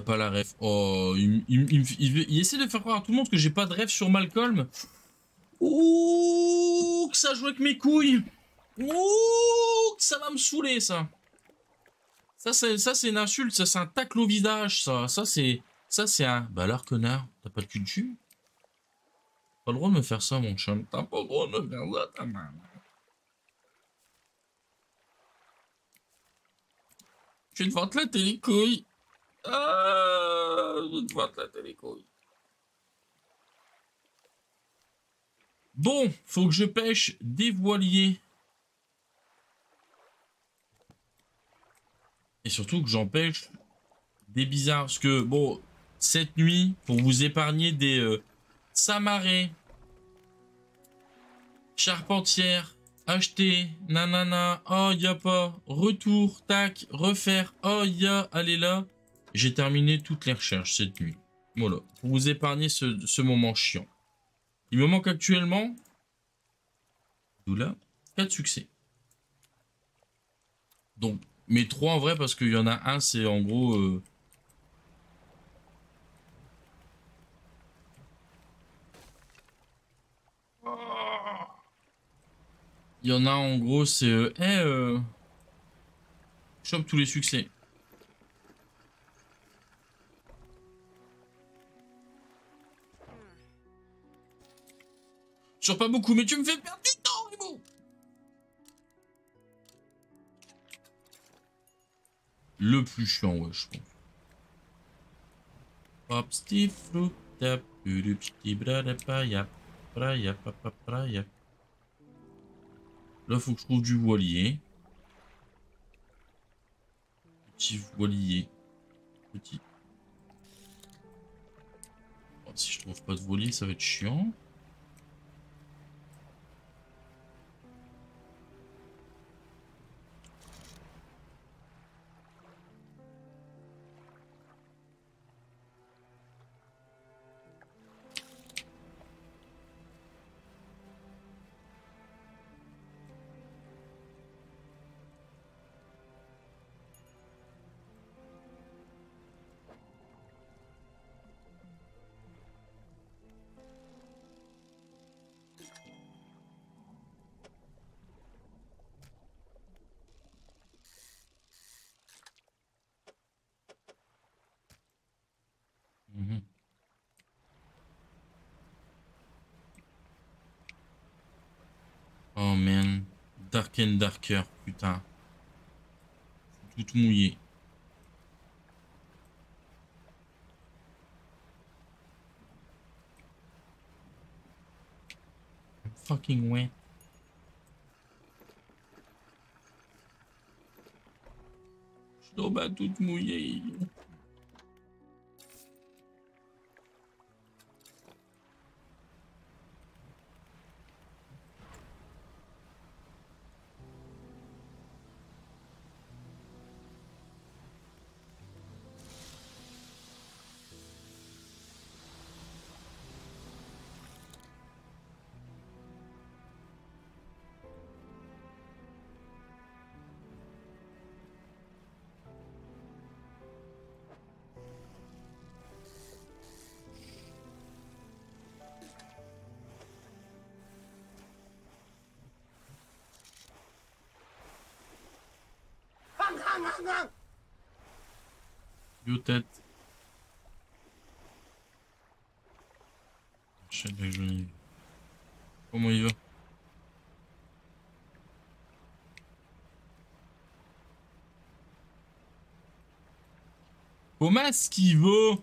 Pas la ref. Oh, il, il, il, il, essaie de faire croire à tout le monde que j'ai pas de ref sur Malcolm. Ouh, que ça joue avec mes couilles. Ouh, que ça va me saouler, ça. Ça, c'est, ça, c'est une insulte, ça, c'est un tacle au visage, ça. Ça, c'est, ça, c'est un. Bah alors, connard, t'as pas de cul dessus? Pas le droit de me faire ça, mon chum. T'as pas le droit de me faire ça, ta main. Vais te ventelater les couilles. Couilles. Bon, faut que je pêche des voiliers. Et surtout que j'empêche des bizarres. Parce que, bon, cette nuit, pour vous épargner des euh, samarés, charpentières, acheter, nanana, oh, y a pas, retour, tac, refaire, oh, y a, allez là. J'ai terminé toutes les recherches cette nuit. Voilà, pour vous épargner ce, moment chiant. Il me manque actuellement, d'où là, 4 succès. Donc, mais 3 en vrai, parce qu'il y en a un, c'est en gros... Euh... Il y en a en gros, c'est... Euh... Chope tous les succès. Pas beaucoup, mais tu me fais perdre du temps, Le plus chiant, ouais, je pense. Hop, Steve, tap, praya, papa. Là, faut que je trouve du voilier. Petit voilier. Petit. Si je trouve pas de voilier, ça va être chiant. Darker, putain. Tout mouillé. Fucking wet. Je tombe à toute mouillée. Tête. Chaîne avec Johnny. Comment il va? Comment est-ce qu'il va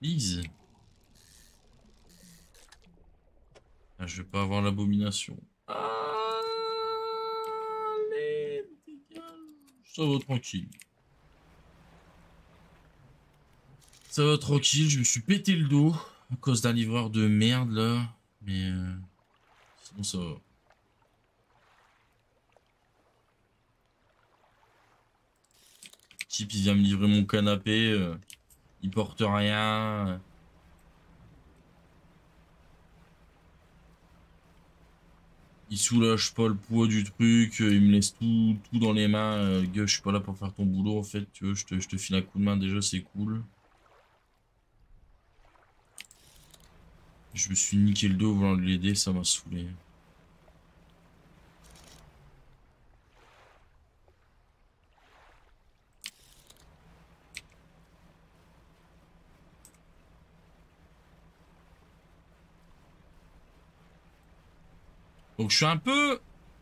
Please. Ah, je vais Allez. Ça va tranquille. Ça va tranquille, je me suis pété le dos à cause d'un livreur de merde là. Mais euh, sinon ça va. type, il vient me livrer mon canapé. euh, il porte rien. Il soulage pas le poids du truc. euh, Il me laisse tout, tout dans les mains. euh, je suis pas là pour faire ton boulot en fait. Tu vois, je te, je te file un coup de main déjà, c'est cool. Je me suis niqué le dos voulant l'aider, ça m'a saoulé. Donc je suis un peu,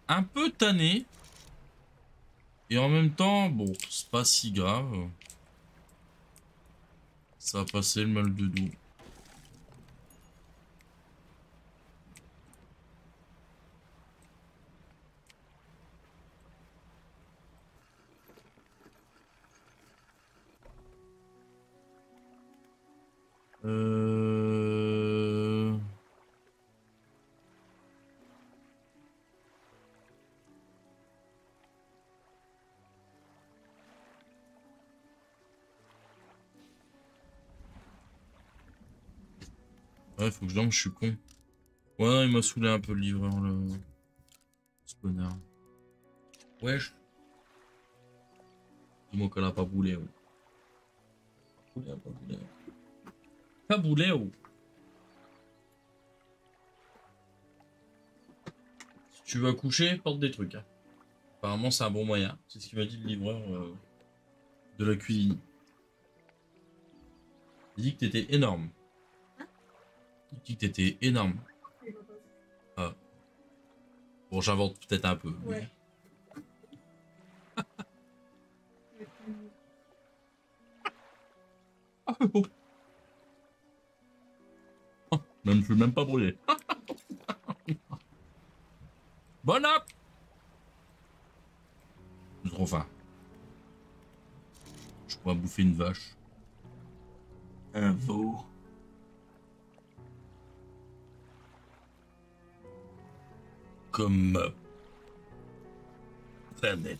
un peu tanné. Et en même temps, bon, c'est pas si grave. Ça va passer le mal de dos. Euh... faut que je dorme, je suis con. Ouais, il m'a saoulé un peu le livreur, le... Ce connard. Wesh. Dis-moi qu'elle a pas boulé, ouais. Pas boulé, pas boulé. Pas oh. Si tu vas coucher, porte des trucs. Hein. Apparemment, c'est un bon moyen. C'est ce qu'il m'a dit le livreur euh, de la cuisine. Il dit que t'étais énorme. Dit que t'étais énorme. Ah. Bon, j'invente peut-être un peu. mais- Ouais. Même, je suis même pas brûlé. bon app J'ai trop faim. Je pourrais bouffer une vache. Un veau. Comme planète.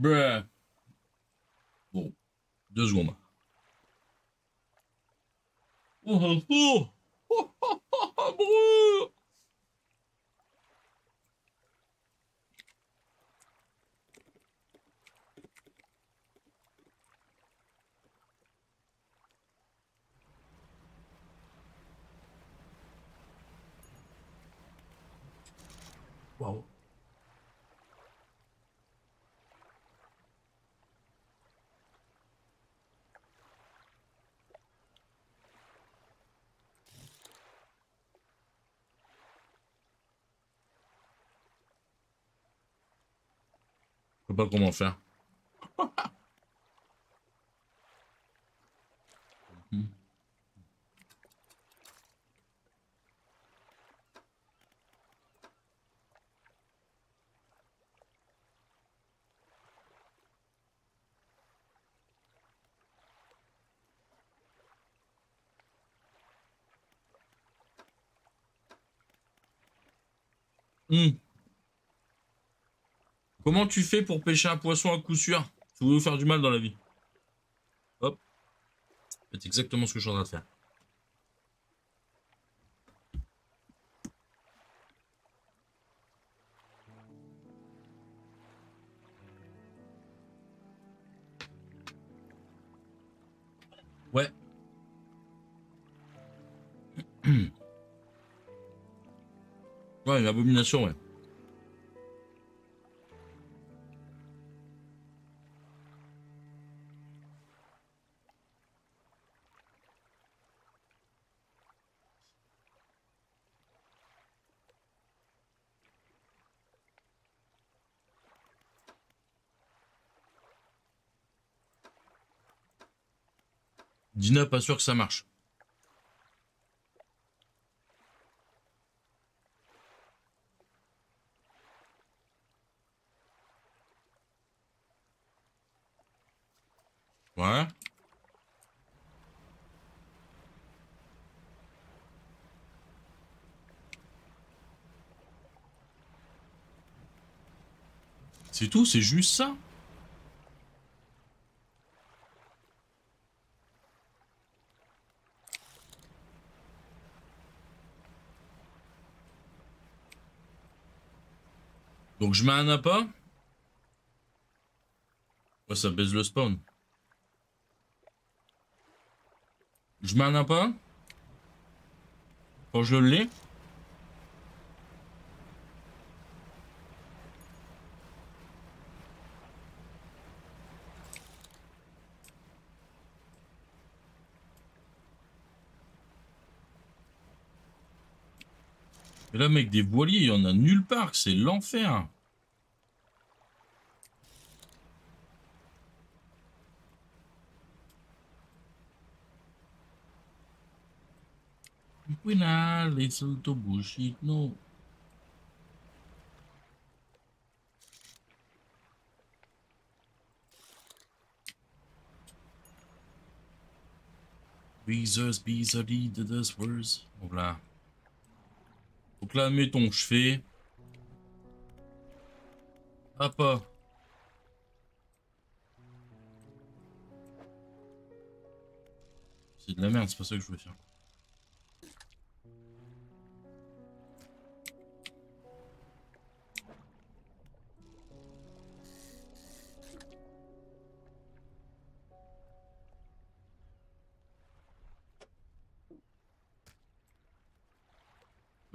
Bruh. Bon, deux secondes. Oh, sais pas comment faire. Hmm. Comment tu fais pour pêcher un poisson à coup sûr? Tu veux vous faire du mal dans la vie. Hop. C'est exactement ce que je suis en train de faire. Ouais. ouais, une abomination, ouais. Dina, pas sûr que ça marche. Ouais. C'est tout, c'est juste ça Je mets un appât. Ouais, ça baisse le spawn. Je mets un appât. Quand je l'ai. Mais là, mec, des voiliers, il y en a nulle part. C'est l'enfer. Wina, little to bullshit, no. Beezers, beezers, the words. Donc là. Donc là, mettons, je fais... Hop C'est de la merde, c'est pas ça que je voulais faire.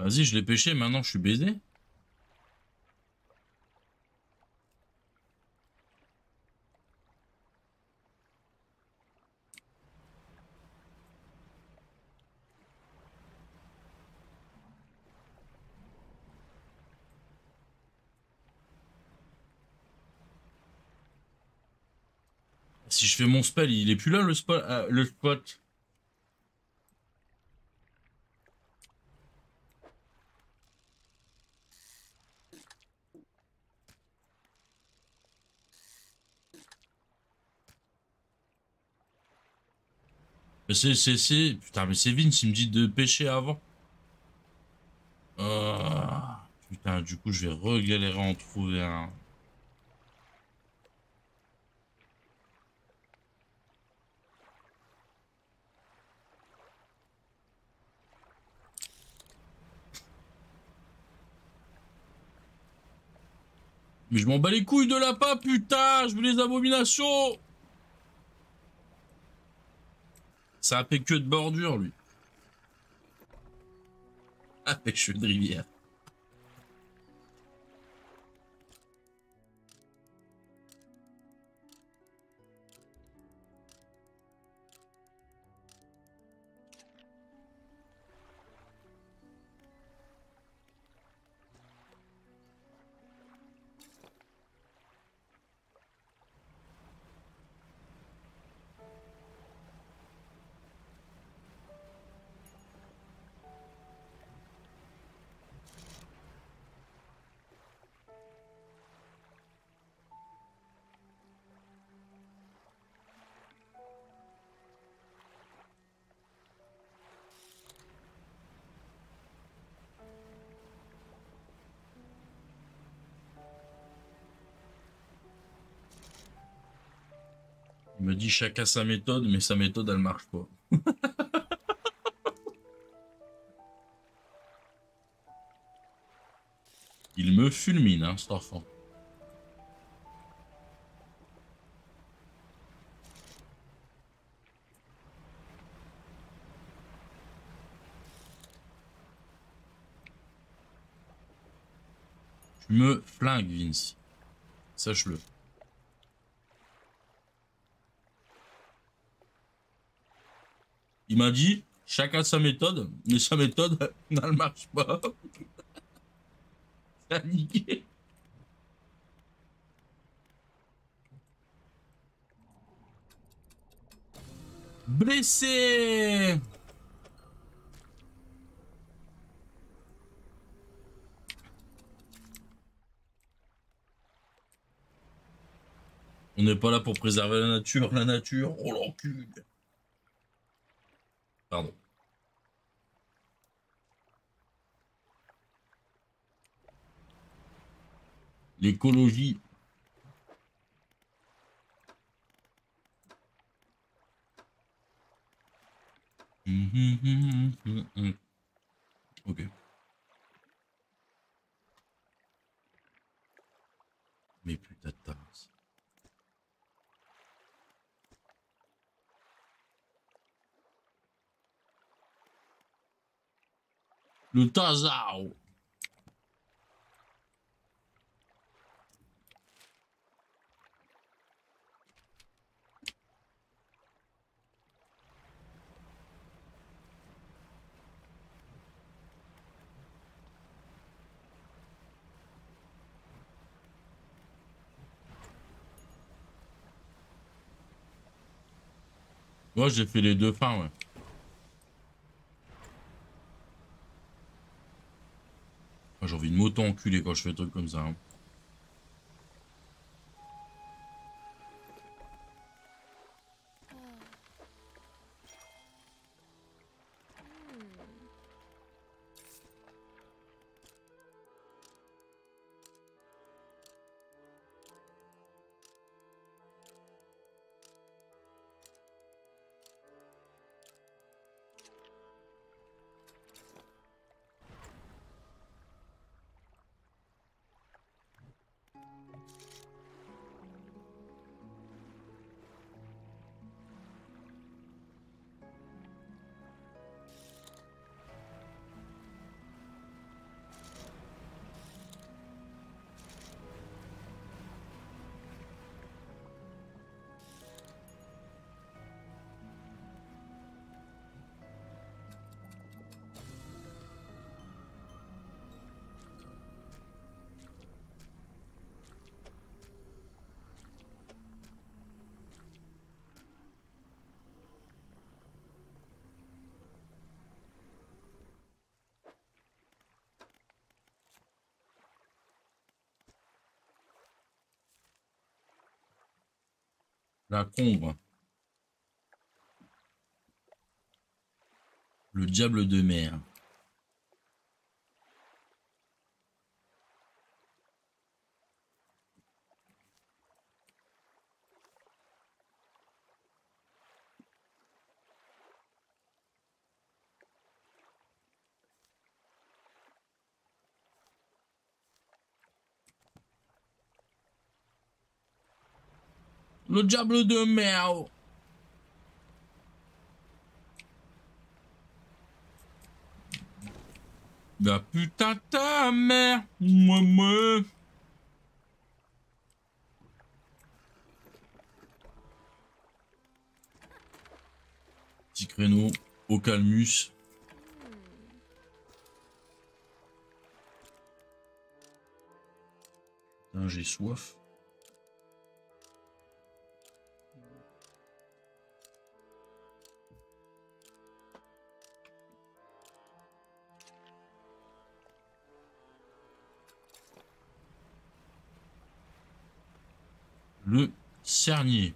Vas-y, je l'ai pêché, maintenant je suis baisé. Si je fais mon spell, il est plus là le. Euh, le spot? C'est, c'est, c'est... Putain, mais c'est Vince, il me dit de pêcher avant. Ah, putain, du coup, je vais regalérer en trouver un... Mais je m'en bats les couilles de la pas, putain Je veux les abominations Ça a fait que de bordure, lui. Ah, cheveux de rivière. Me dit chacun sa méthode, mais sa méthode, elle marche pas. Il me fulmine, hein, cet enfant. Tu me flingues, Vince. Sache-le. Il m'a dit, chacun sa méthode, mais sa méthode, elle ne marche pas. Ça niqué. Blessé On n'est pas là pour préserver la nature. La nature, oh l'encul. Pardon. L'écologie. Ok. Mais putain de tasse. Le Tazao. Moi, j'ai fait les deux fins, ouais. J'ai envie de m'auto-enculer quand je fais des trucs comme ça. Hein. La combre. Le diable de mer. Le diable de mer. La putain ta mère. Moi, Petit créneau au calmus. J'ai soif. Le cernier.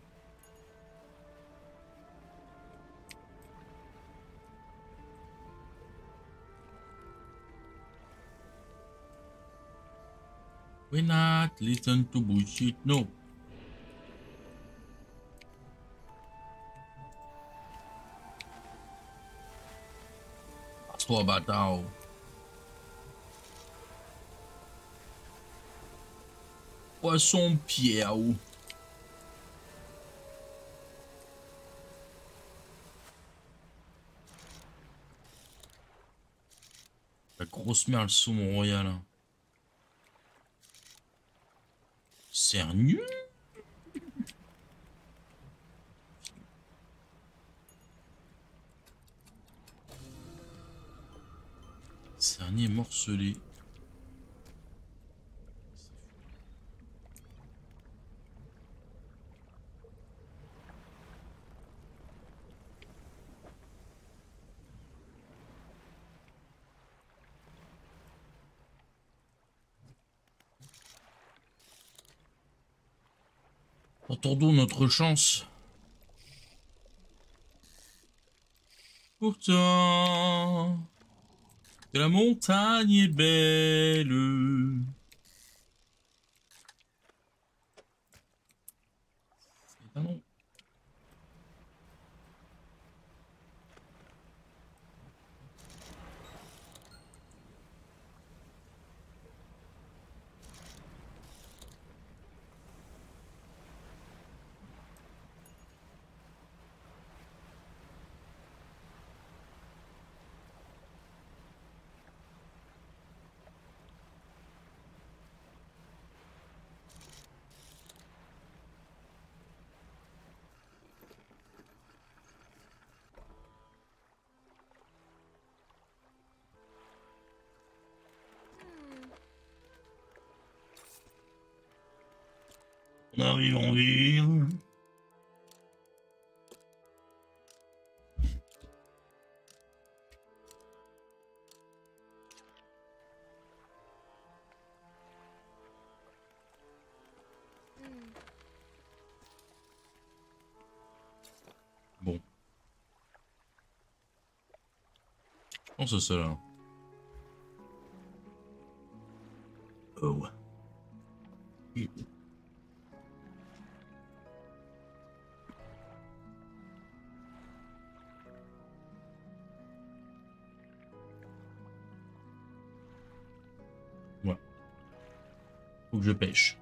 We not listen to bullshit, no. Toi, bâtard. Poisson pierre. Grosse merde, saumon royal. Hein. Cernu Cernier morcelé. Entendons notre chance. Pourtant, la montagne est belle. En ville. Bon. Je pense ça là. Oh. Je pêche.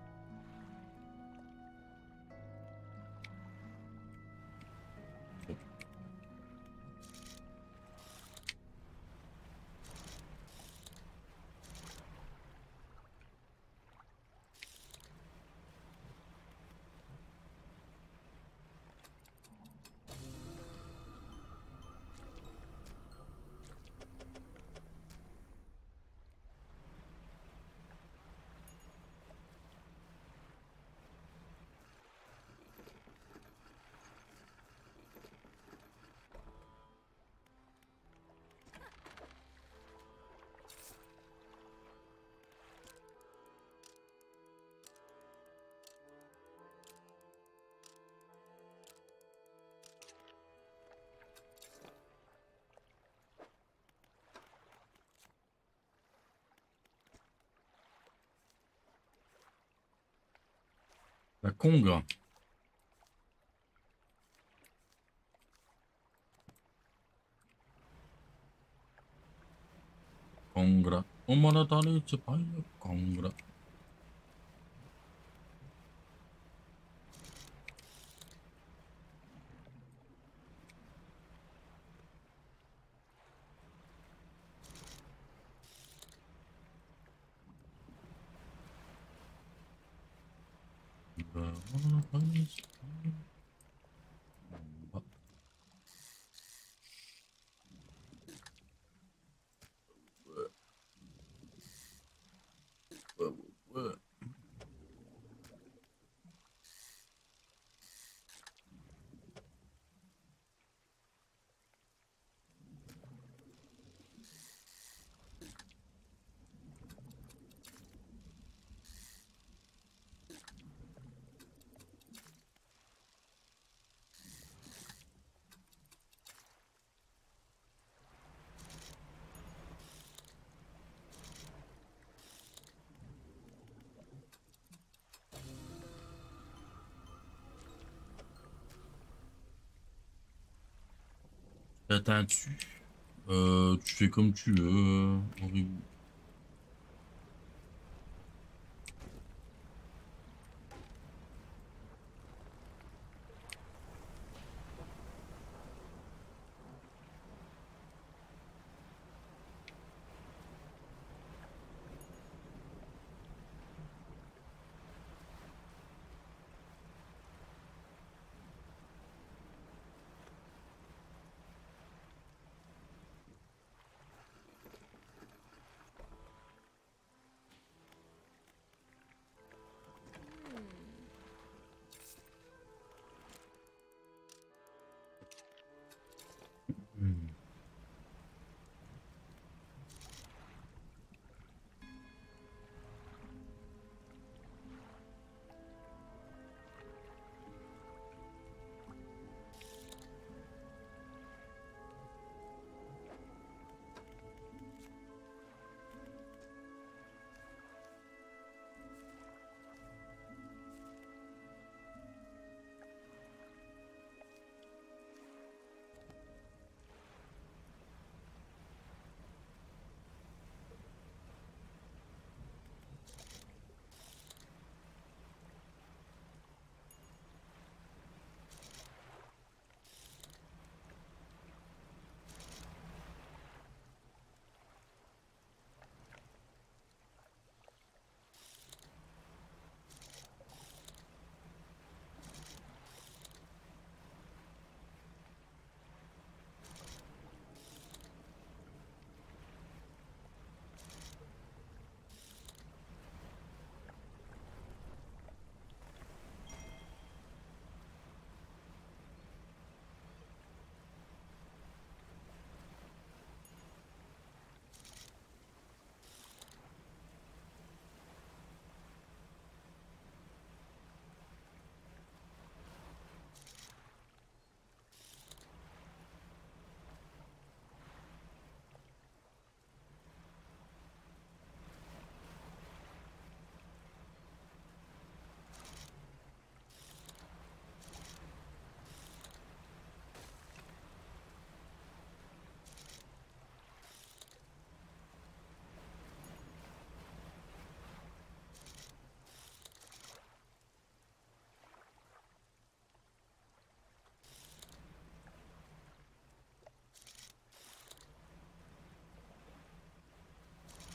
La Congre. Congre. On m'en a parlé, c'est pas le Congre. Euh, on en a parlé, c'est pas le- Ah. Ouais, ouais, ouais. T'atteins dessus. Euh, tu fais comme tu veux.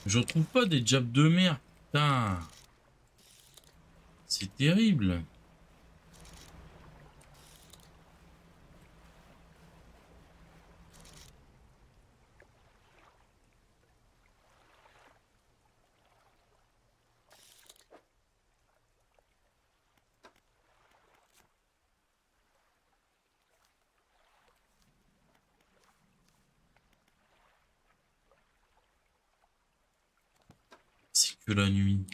Je trouve pas des jobs de merde. Putain. C'est terrible. La nuit.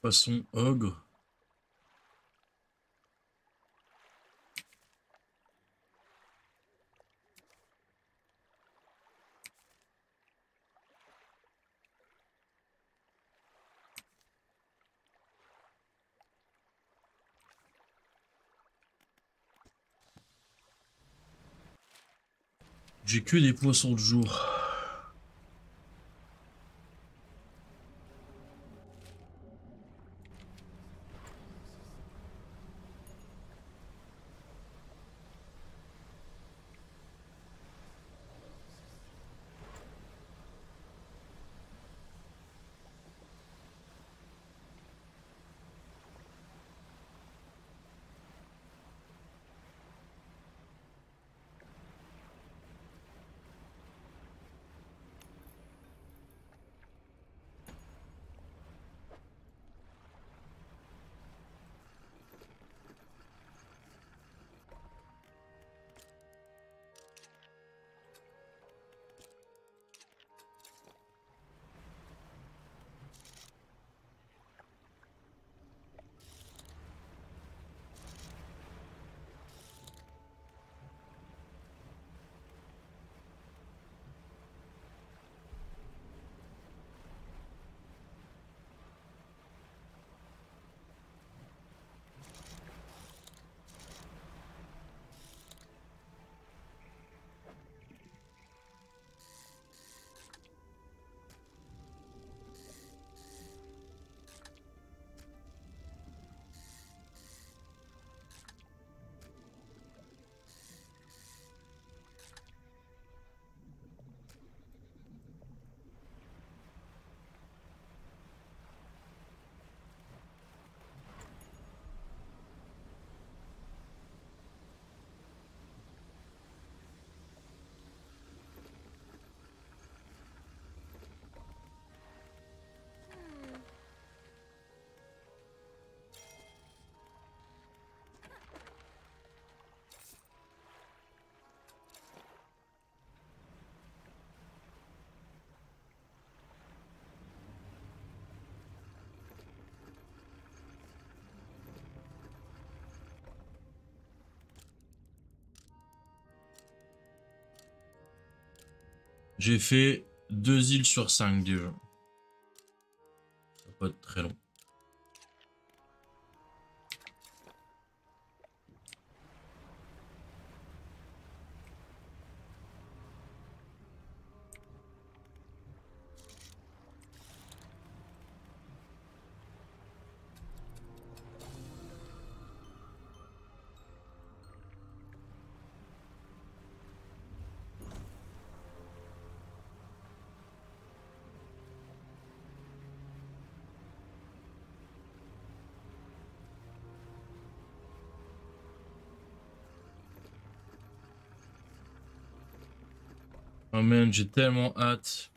Poisson ogre. J'ai que des poissons de jour. J'ai fait deux îles sur cinq déjà. Ça va pas être très long. Oh man, j'ai tellement hâte.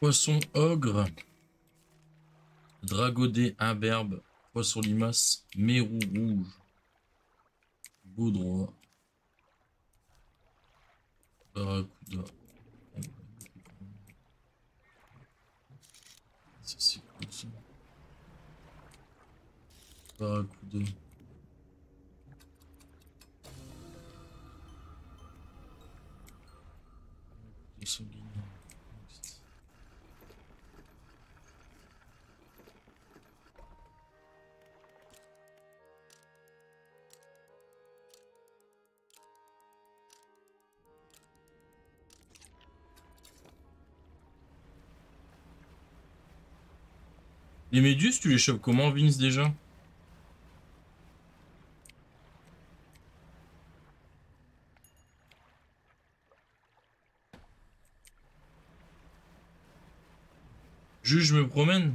Poisson ogre. Dragodé imberbe. Poisson limace. Mérou rouge. Baudroie. Barracuda. Ça c'est cool ça. Barracuda. Les méduses, tu les chopes comment, Vince, déjà? Juste, je me promène.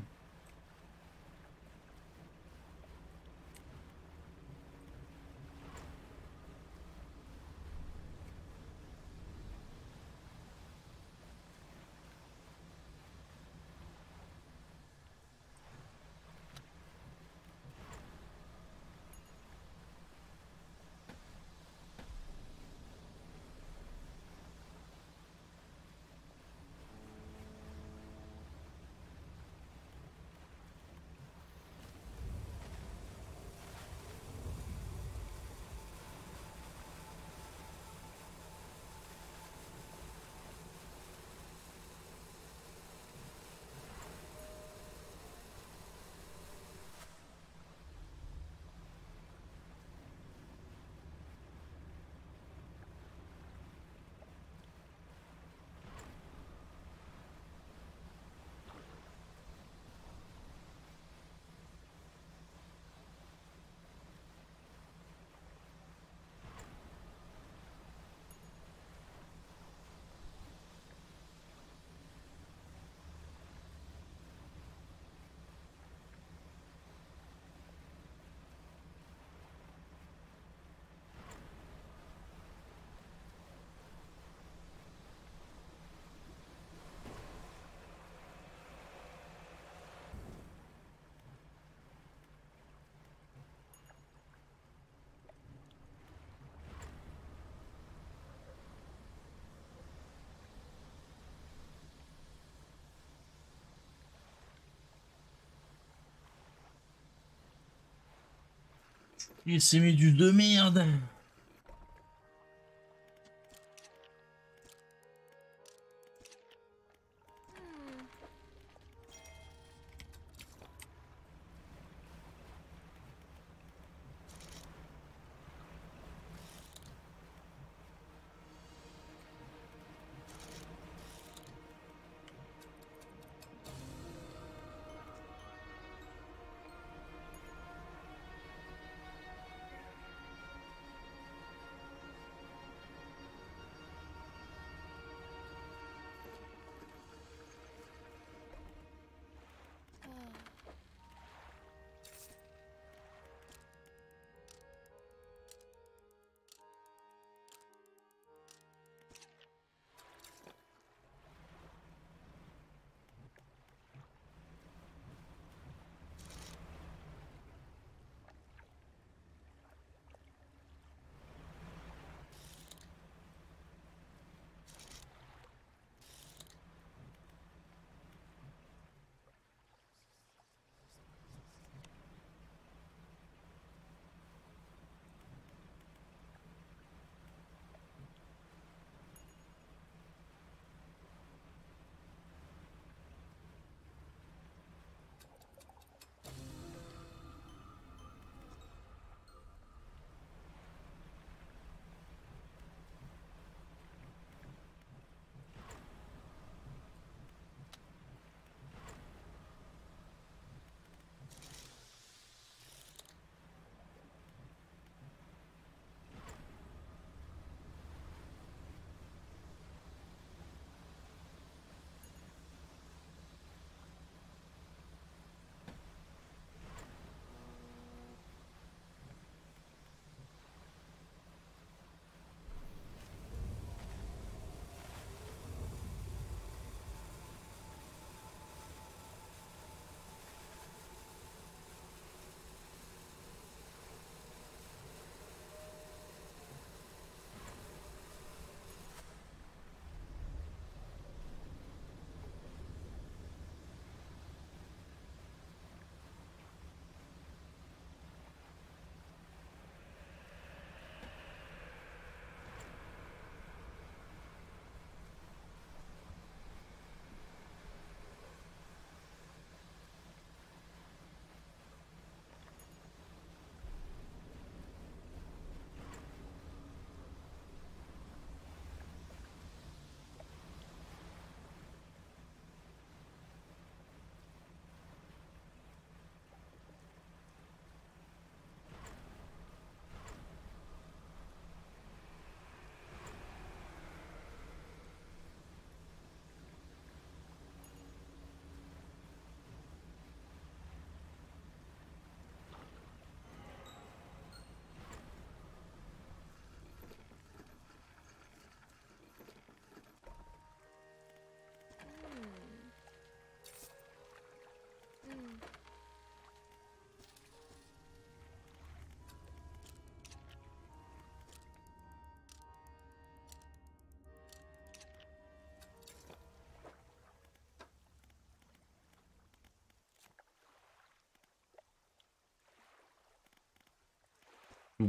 Et ces méduses de merde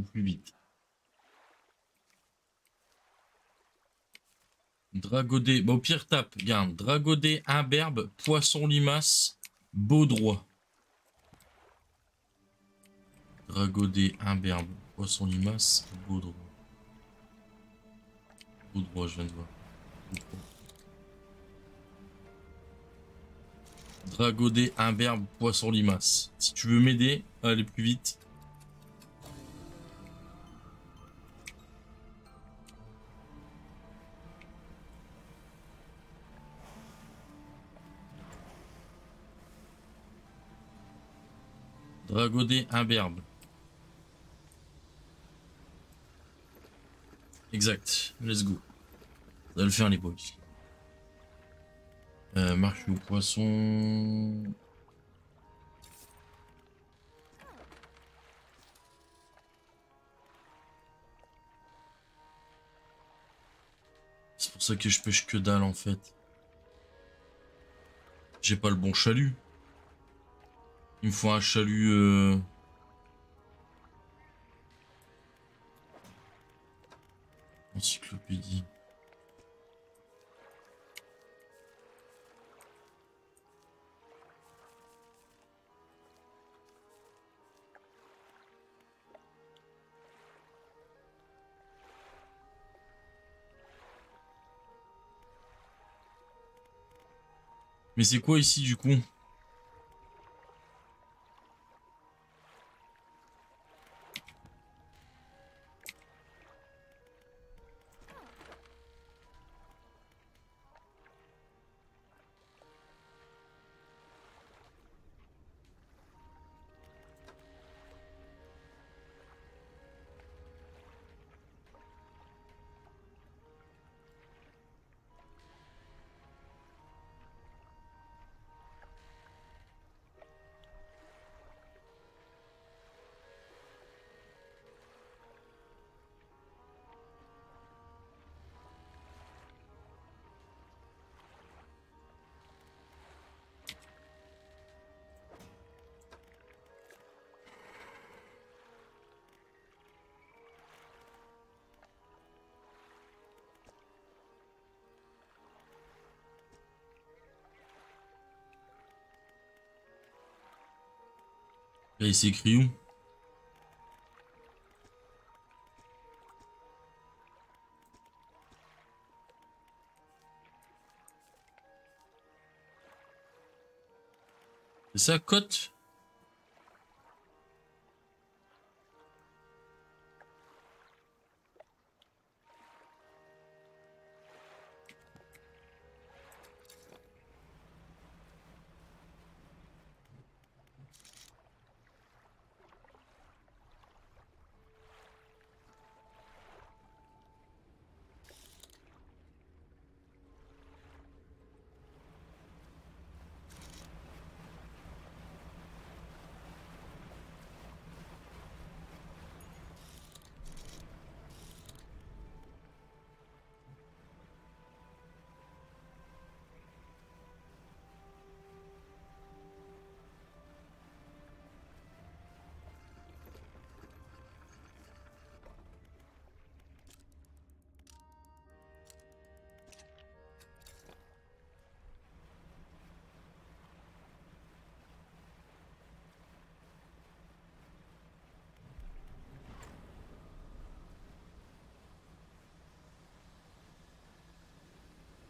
plus vite. Dragodé, bon, au pire tape, regarde, Dragodé, imberbe, poisson limace, baudroit. Dragodé, imberbe, poisson limace, baudroit. Baudroit, je viens de voir. Dragodé, imberbe, poisson limace. Si tu veux m'aider à aller plus vite, Dragodé imberbe. Exact. Let's go. On va le faire les boys. Euh, marche au poisson. C'est pour ça que je pêche que dalle en fait. J'ai pas le bon chalut. Il me faut un chalut... Euh. Encyclopédie. Mais c'est quoi ici du coup? Et c'est écrit où? C'est ça, cote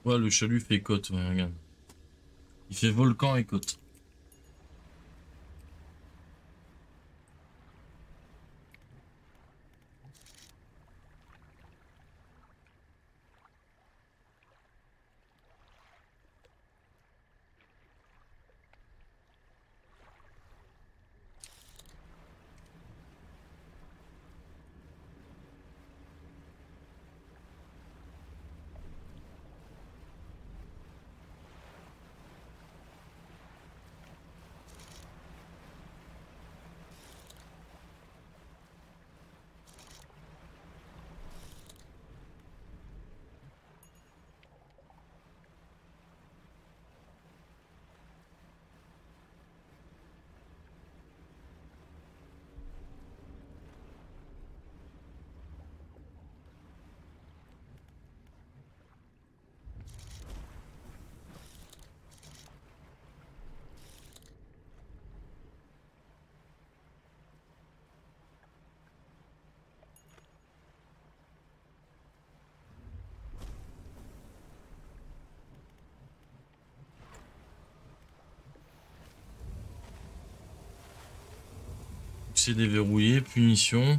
Ouais, le chalut fait côte, ouais, regarde. Il fait volcan et côte. Déverrouillé, punition.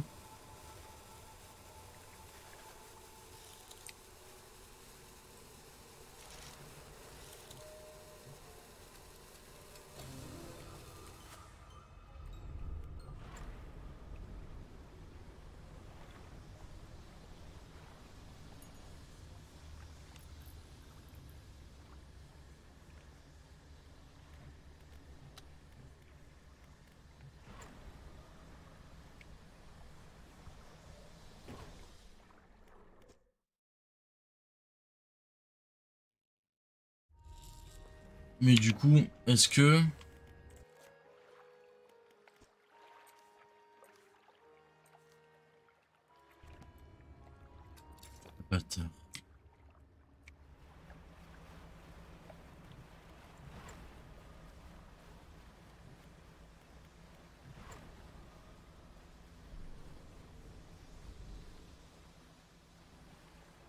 Mais du coup, est-ce que...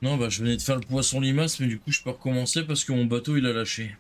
Non, bah je venais de faire le poisson limace, mais du coup je peux recommencer parce que mon bateau il a lâché.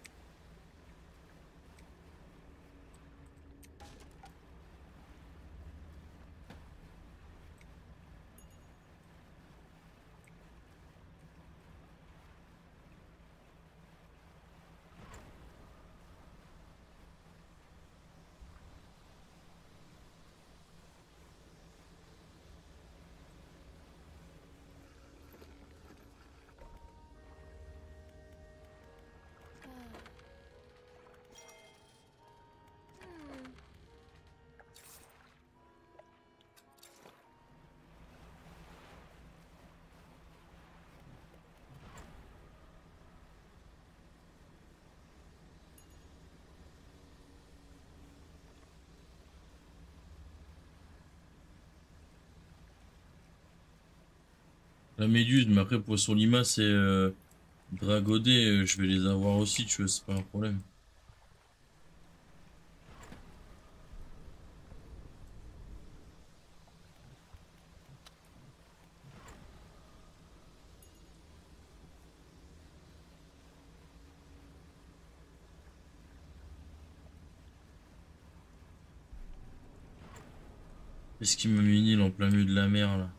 Méduse, mais après poisson limace et euh, dragodé, euh, je vais les avoir aussi, tu vois, c'est pas un problème. Qu'est-ce qui m'a mis en plein milieu de la mer là?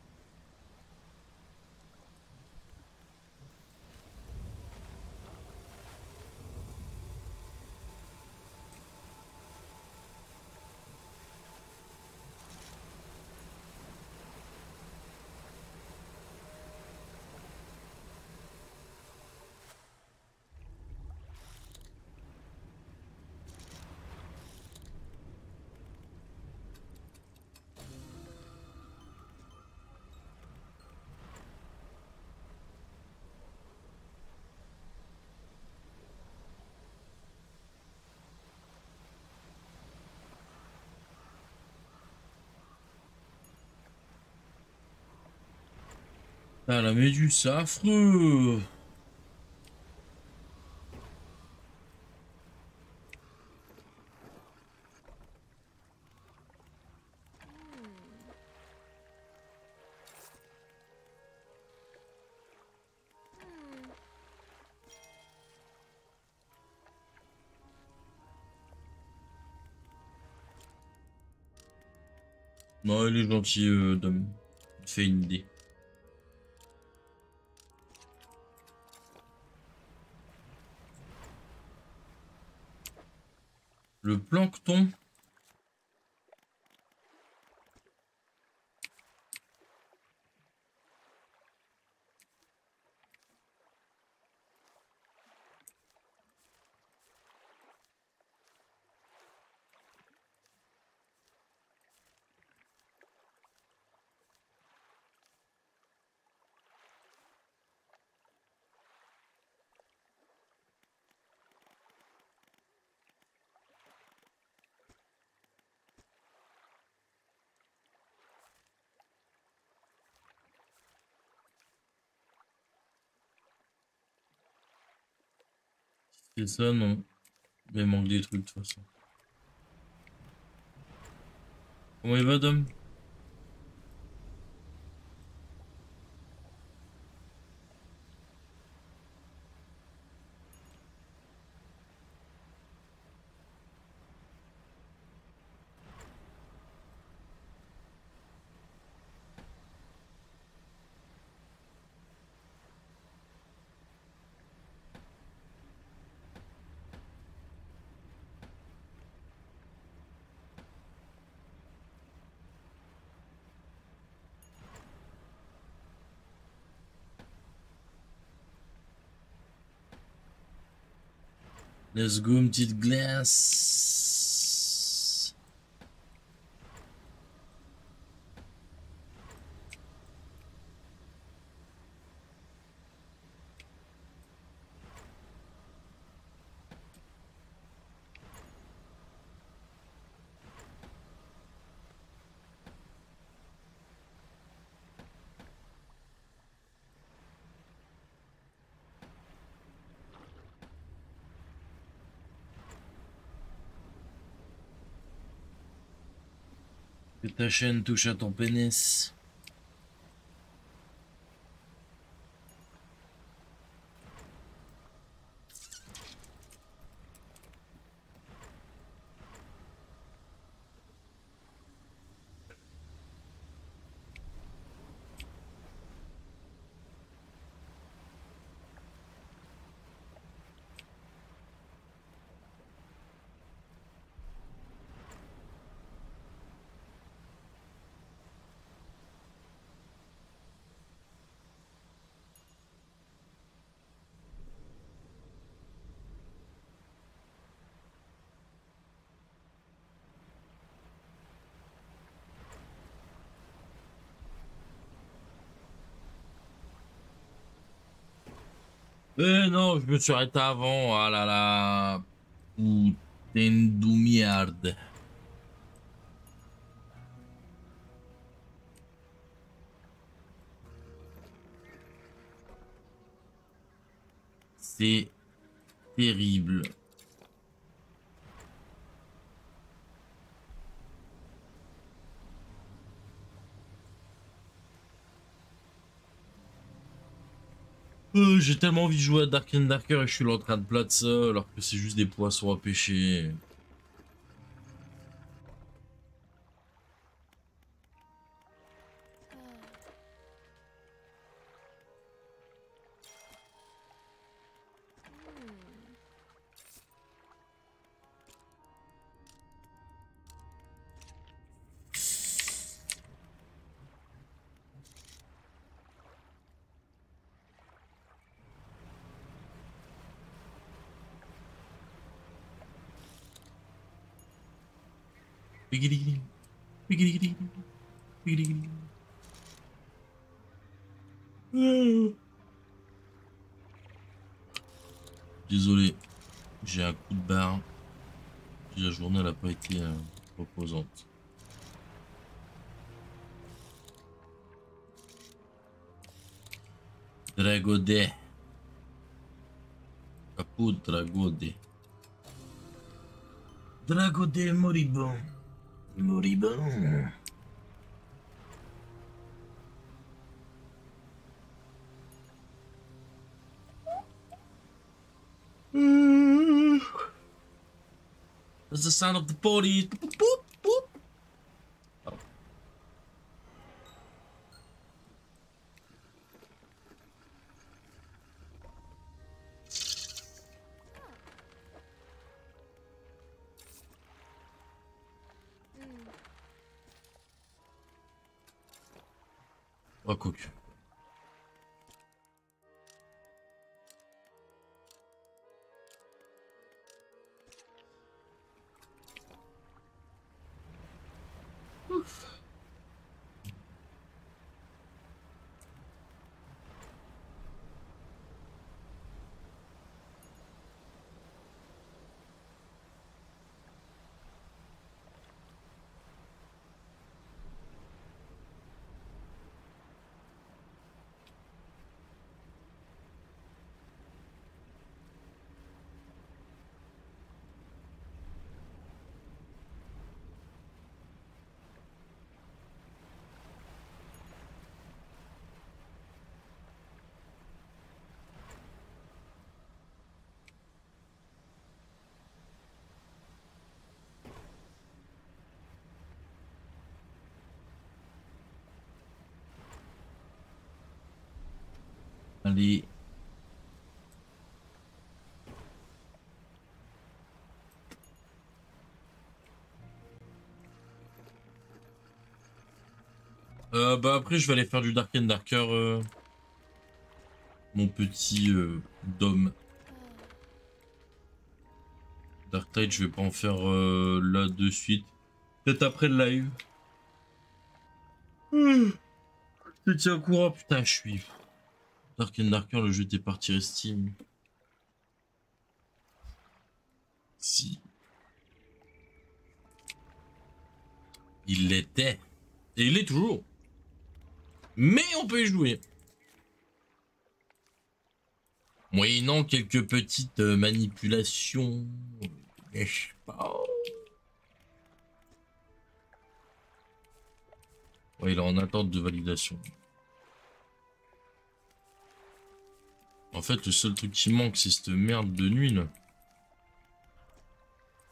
Ah, la méduse, c'est affreux Non, il est gentil, euh, Dom. Il fait une idée. Le plancton. C'est ça, non. Mais il manque des trucs de toute façon. Comment il va, Dom Let's go, une petite ta chaîne touche à ton pénis. Eh non, je me suis arrêté avant. Ah là là. Putain de. C'est terrible. Euh, J'ai tellement envie de jouer à Dark and Darker et je suis là en train de plat ça alors que c'est juste des poissons à pêcher. Désolé, j'ai un coup de barre. La journée n'a pas été euh, reposante. Dragodé. Caput Dragodé. Dragodé moribond. Moribond. That's the sound of the police. Oh, quoique. Allez. Euh, bah après je vais aller faire du Dark and Darker. euh, Mon petit euh, dôme. Dark Tide je vais pas en faire euh, là de suite. Peut-être après le live. Hmm. Je tiens au courant, putain je suis... Dark and Darker, le jeu était parti Steam. Si. Il l'était. Et il l'est toujours. Mais on peut y jouer. Moyennant quelques petites euh, manipulations. N'est-ce pas? Ouais, il est en attente de validation. En fait, le seul truc qui manque, c'est cette merde de nuit, là.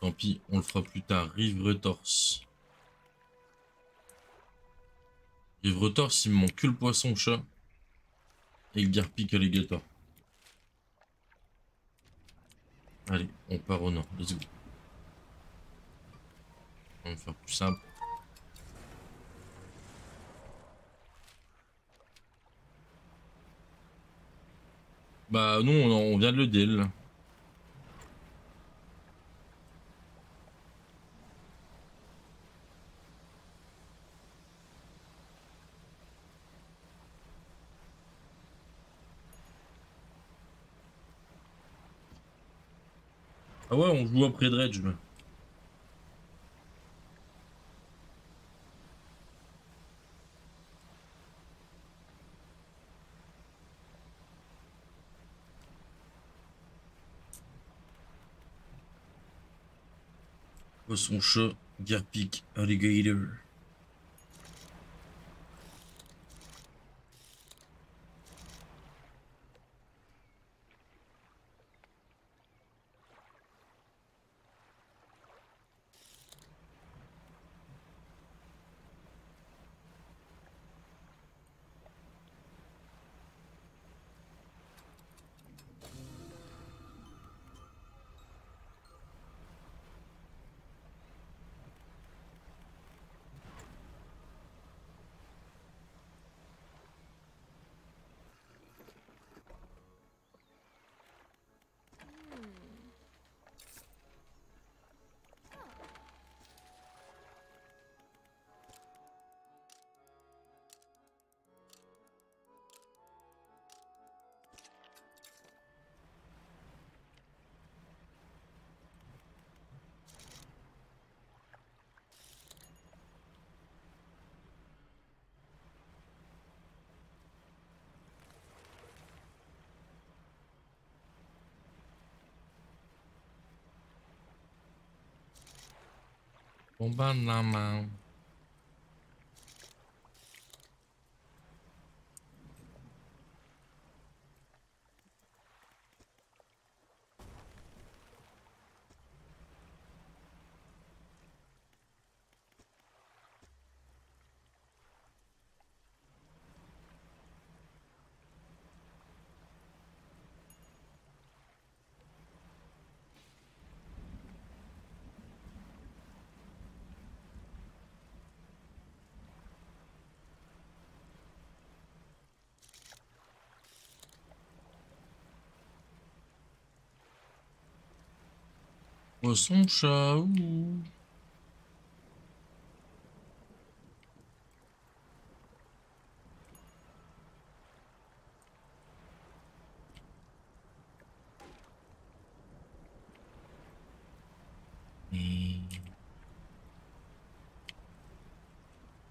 Tant pis, on le fera plus tard. Rive retorse. Rive retorse, il me manque que le poisson chat. Et le garpic alligator. Allez, on part au nord. Let's go. On va faire plus simple. Bah nous on, on vient de le deal. Ah ouais, on joue après Dredge. Poisson chat, garpic, alligator. Bomba na main. Poisson chat. ouh.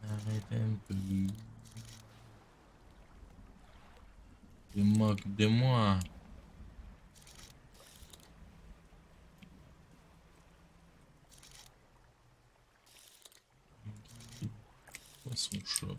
Arrête un peu. Tu te moques de moi. Poisson chat.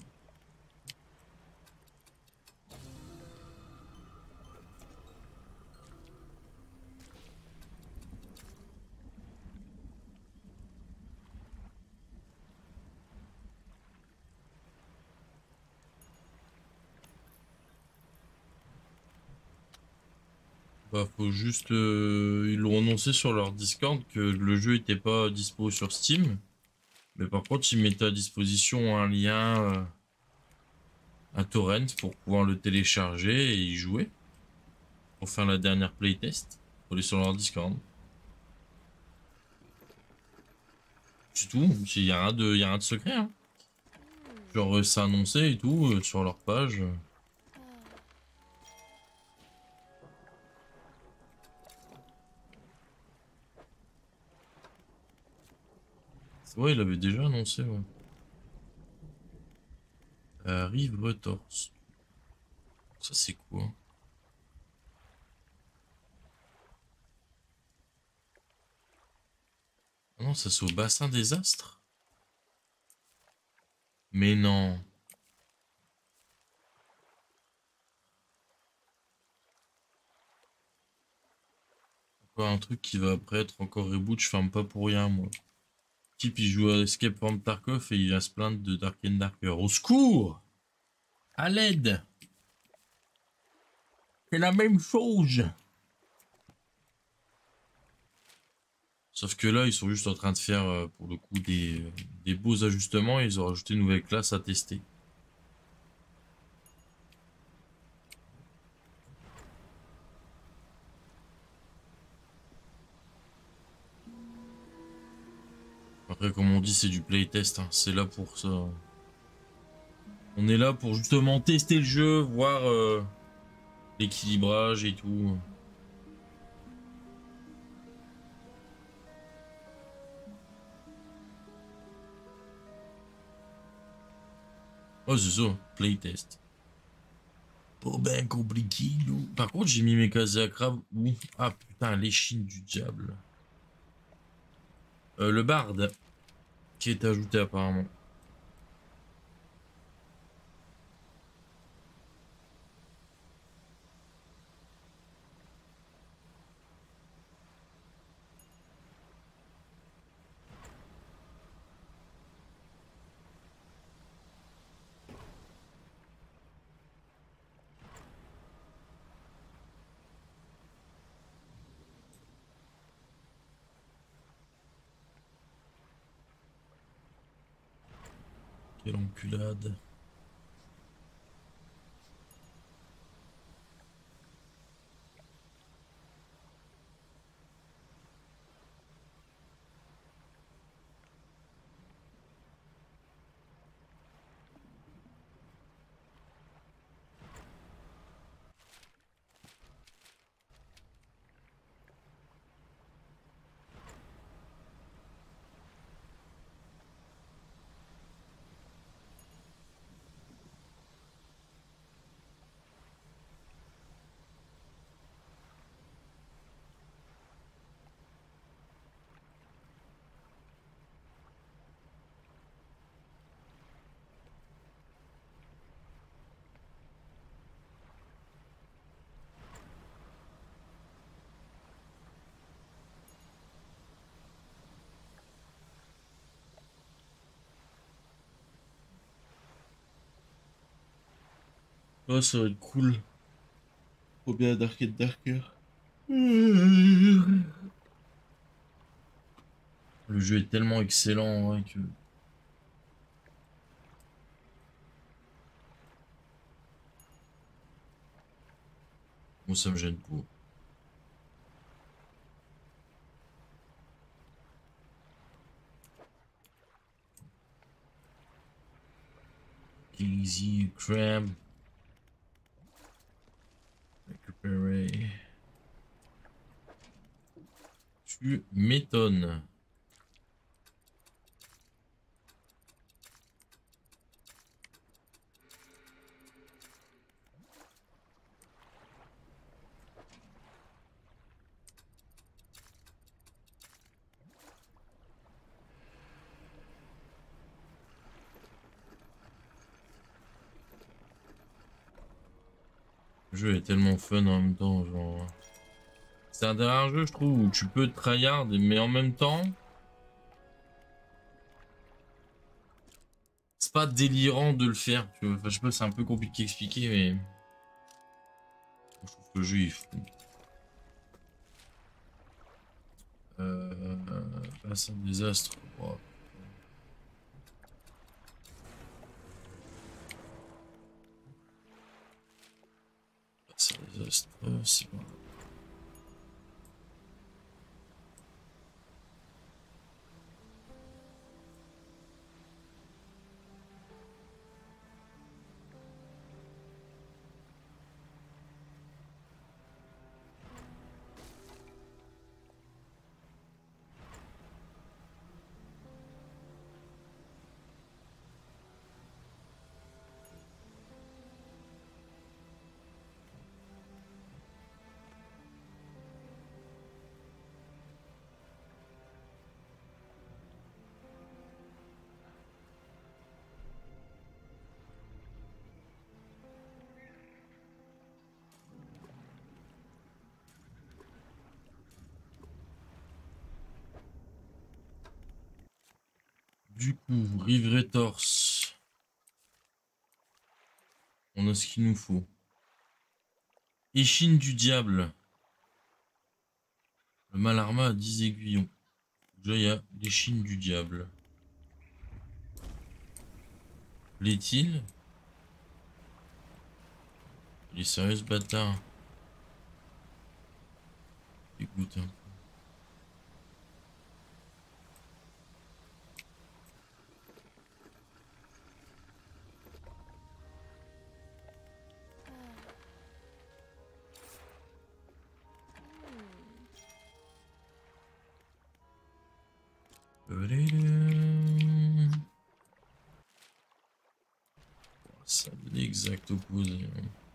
Faut juste. euh, ils l'ont annoncé sur leur Discord que le jeu était pas dispo sur Steam. Mais par contre, ils mettaient à disposition un lien euh, à Torrent pour pouvoir le télécharger et y jouer. Pour faire la dernière playtest. Faut aller sur leur Discord. C'est tout. Il y a rien de, a secret. Hein. Genre, euh, c'est annoncé et tout euh, sur leur page. Ouais, il avait déjà annoncé, ouais. Euh, Ça, c'est quoi? Ah non, ça c'est au bassin des astres? Mais non. Encore un truc qui va après être encore reboot, je ferme pas pour rien moi. Type, il joue à Escape from Tarkov et il va se plaindre de Dark and Darker. Au secours À l'aide C'est la même chose Sauf que là, ils sont juste en train de faire, euh, pour le coup, des, euh, des beaux ajustements. Et ils ont rajouté une nouvelle classe à tester. Après, comme on dit, c'est du playtest. Hein. C'est là pour ça. On est là pour justement tester le jeu, voir euh, l'équilibrage et tout. Oh, c'est ça, playtest. Pas bien compliqué, Par contre, j'ai mis mes casiers à crabe où? Ah putain, l'échine du diable. Euh, le barde qui est ajouté apparemment. Quelle Oh, ça va être cool. Trop bien Dark and Darker. Le jeu est tellement excellent ouais, que... Moi, ça me gêne pas. Easy crab. Tu m'étonnes. Jeu est tellement fun en même temps, genre... C'est un dernier jeu, je trouve, où tu peux tryhard, mais en même temps... C'est pas délirant de le faire, tu vois. Je sais pas, c'est un peu compliqué à expliquer, mais... Je trouve que le jeu est fou. C'est un désastre. C'est bon. Du coup, rive torse. On a ce qu'il nous faut. Échine du diable. Le Malarma a 10 aiguillons. Déjà, l'échine du diable. L'est-il Il est sérieux. Écoute. Hein. Ça l'exact opposé. Hein.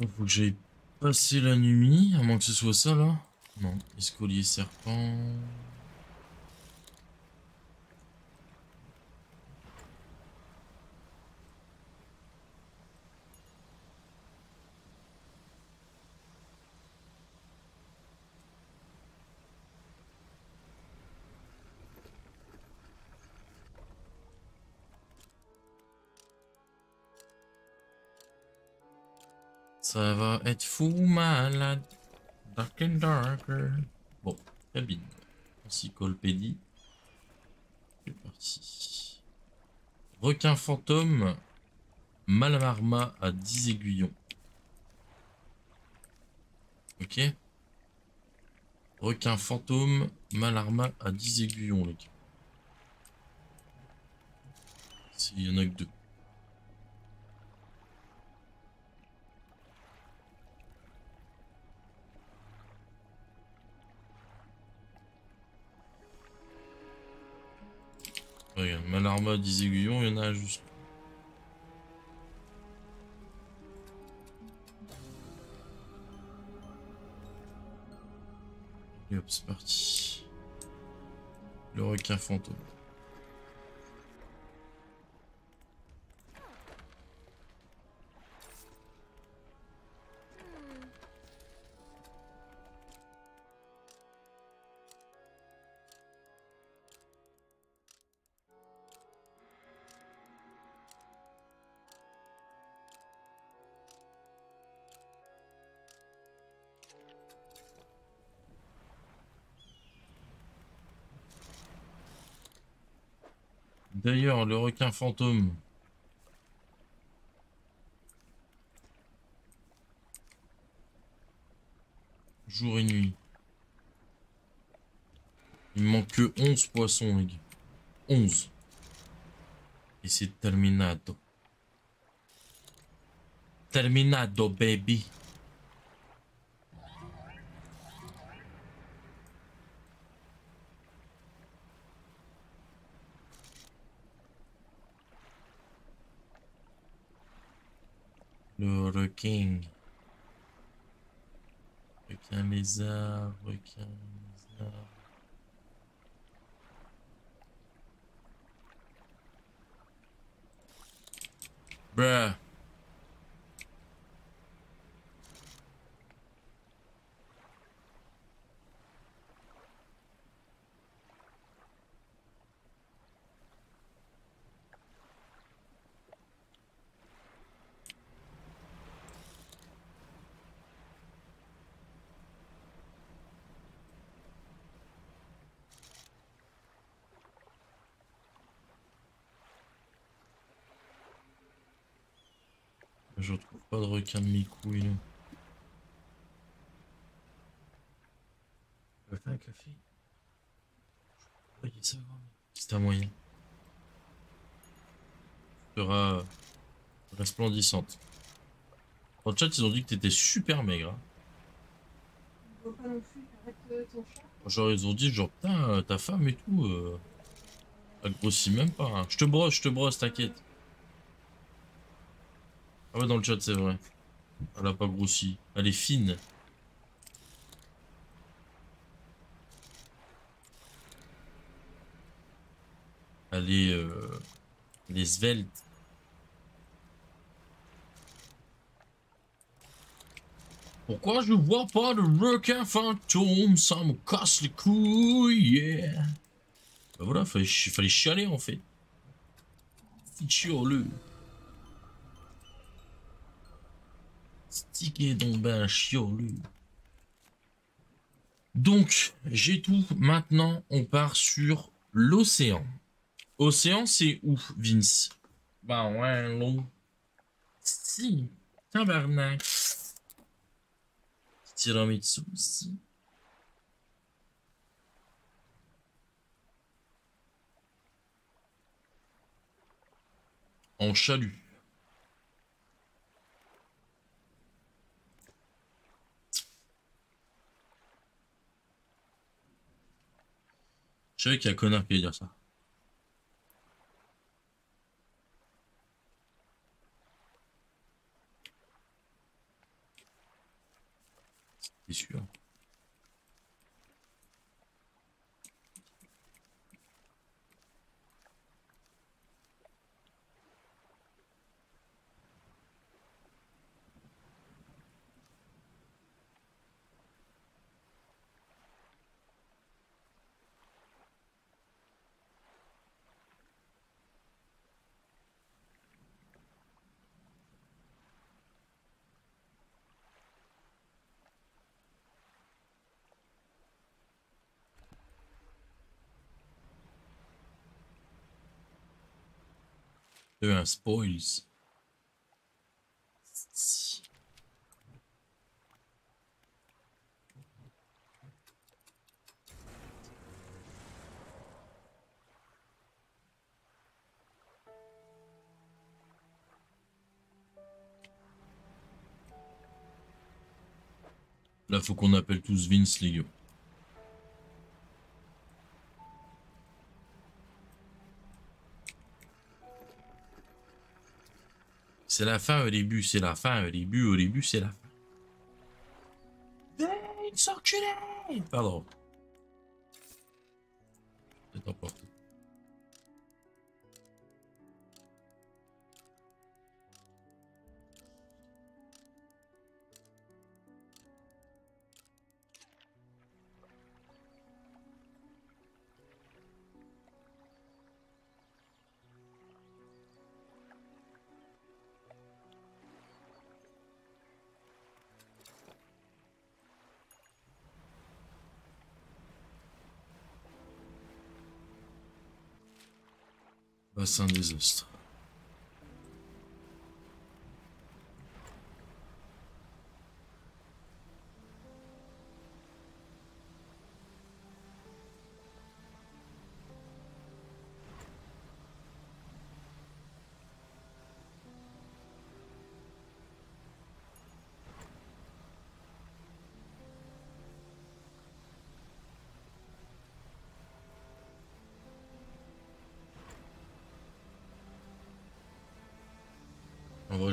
Il faut que j'aille passer la nuit, à moins que ce soit ça là. Non, escolier serpent. Être fou malade. Dark and darker. Bon, cabine. Encyclopédie. C'est parti. Requin fantôme. Malamarma à 10 aiguillons. Ok. Requin fantôme. Malarma à 10 aiguillons, les gars. Il y en a que deux. Regarde, Malarma 10 aiguillons, il y en a juste. Et hop, c'est parti. Le requin fantôme. D'ailleurs, le requin fantôme. Jour et nuit. Il manque que 11 poissons, les gars. 11. Et c'est terminado. Terminado, baby. Le requin. Requin lézard, requin lézard. Bruh. Je retrouve pas de requin de mes couilles. Je vais faire un café? Ça. C'est un moyen. Sera resplendissante. Dans le chat, ils ont dit que t'étais super maigre. hein. On voit pas non plus, arrête euh, ton chat. Genre, ils ont dit, genre, putain, euh, ta femme et tout, euh, elle grossit même pas. hein. Je te brosse, je te brosse, t'inquiète. Ah ouais, dans le chat, c'est vrai. Elle a pas grossi. Elle est fine. Elle est, euh, elle est svelte. Pourquoi je vois pas de requin fantôme? Ça me casse les couilles, yeah. Bah voilà, fallait, fallait chialer en fait. Chialeux. Stické donc ben chialeux. Donc, j'ai tout. Maintenant, on part sur l'océan. Océan, c'est où, Vince? Bah ouais, l'eau. Si. Tabarnak. Tiramisu, si. En chalut. Je savais qu'il y a connard qui allait dire ça. C'est sûr. Eu un spoils. Là, faut qu'on appelle tous Vince, les gars. C'est la fin au début, c'est la fin au début, au début, c'est la fin. Enculé Pardon. C'est emporté. Bassin désastre.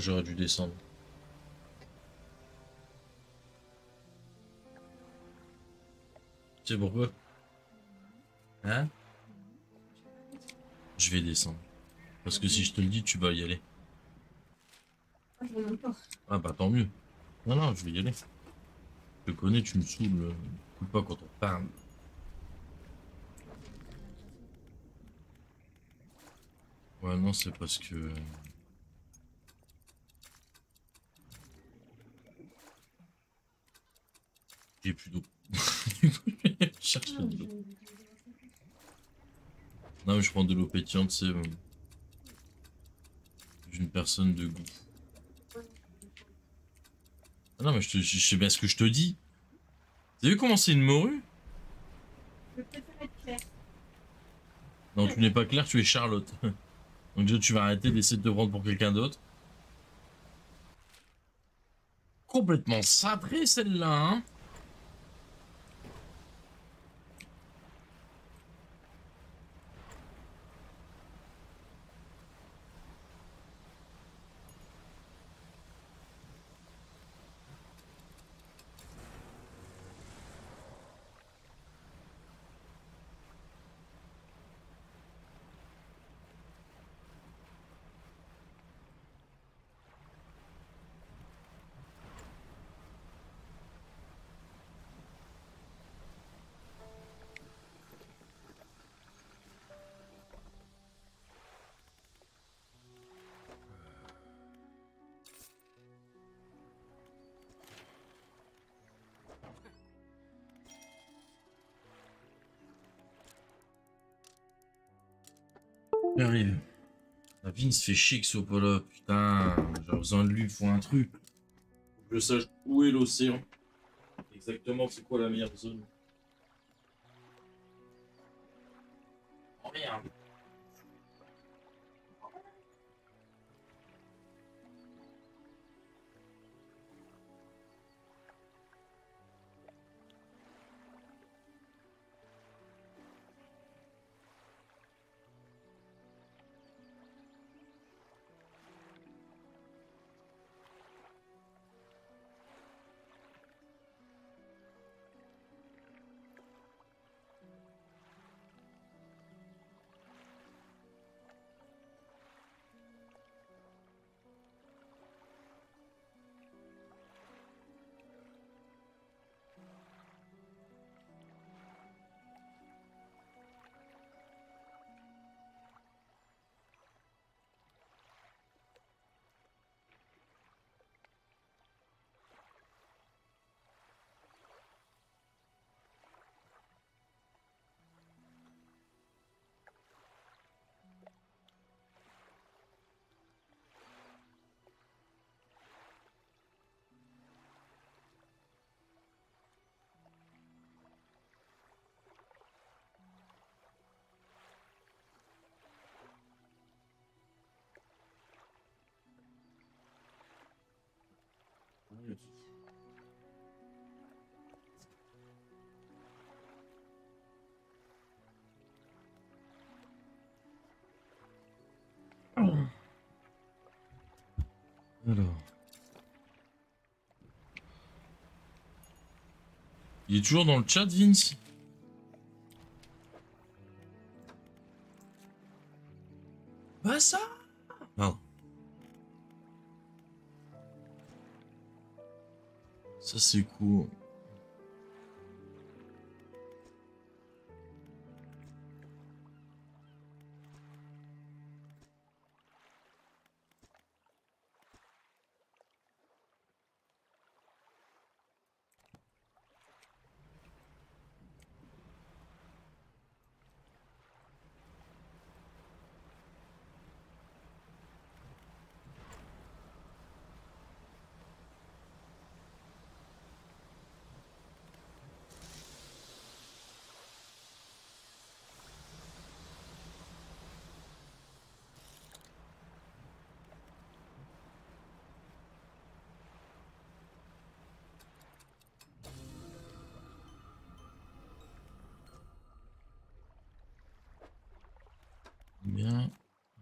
J'aurais dû descendre. Tu sais pourquoi? Hein? Je vais descendre. Parce que si je te le dis, tu vas y aller. Ah. Ah bah tant mieux. Non, non, je vais y aller. Je connais, tu me saoules. euh, Ou pas quand on parle. Ouais, non, c'est parce que... J'ai plus d'eau. Non, mais je prends de l'eau pétillante, c'est... euh, D'une personne de goût. Ah Non, mais je, te, sais bien ce que je te dis. T'as vu comment c'est une morue? Clair. Non, tu n'es pas Claire, tu es Charlotte. Donc déjà, tu vas arrêter d'essayer de te prendre pour quelqu'un d'autre. Complètement cintrée celle-là, hein Se fait chier que ce là. Putain, j'ai besoin de lui pour un truc. Que je sache où est l'océan. Exactement, c'est quoi la meilleure zone? Oh merde. Alors. Il est toujours dans le chat, Vince? C'est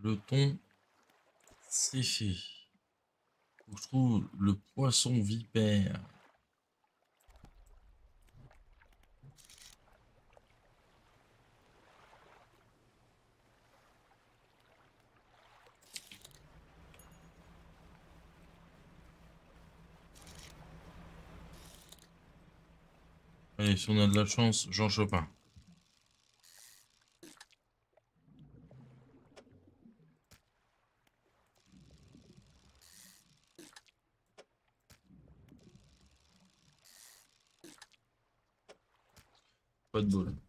le thon, c'est fait. Je trouve le poisson vipère. Allez, si on a de la chance, Jean Chopin. Pas de bol.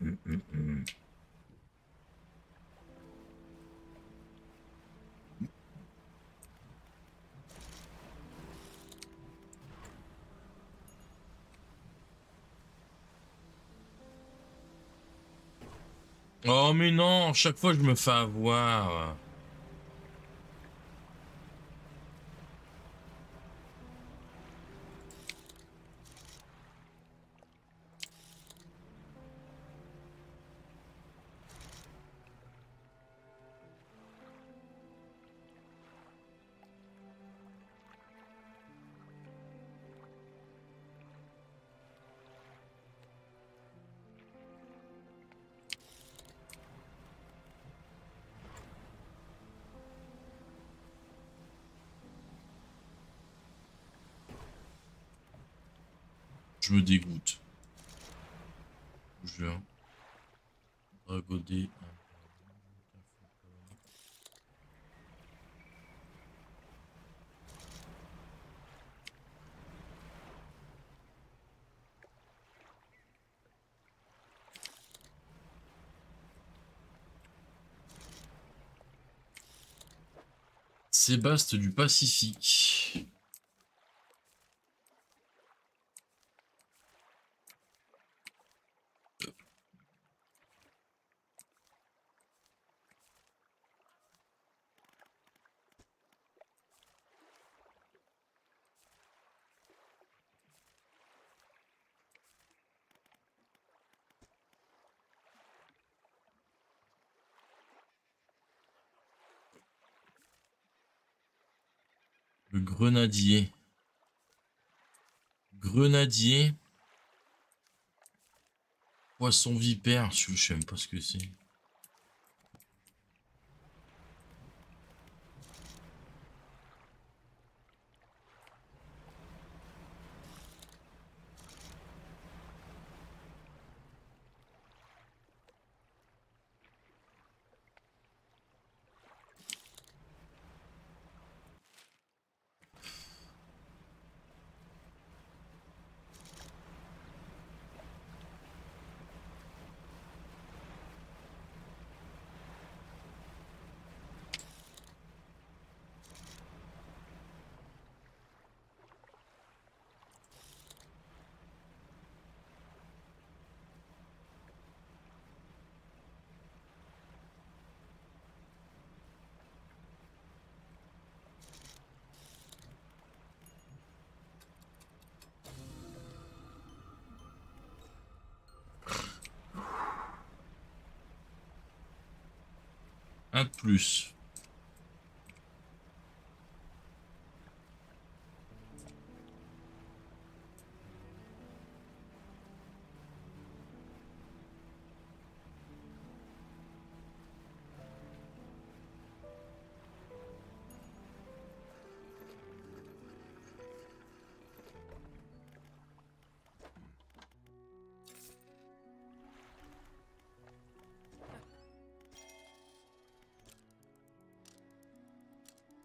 Hum, hum, hum. Oh mais non, chaque fois je me fais avoir. Je me dégoûte. Je. Sébaste du Pacifique. Le grenadier. Grenadier. Poisson vipère. Je sais même pas ce que c'est. Plus.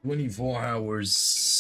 24 hours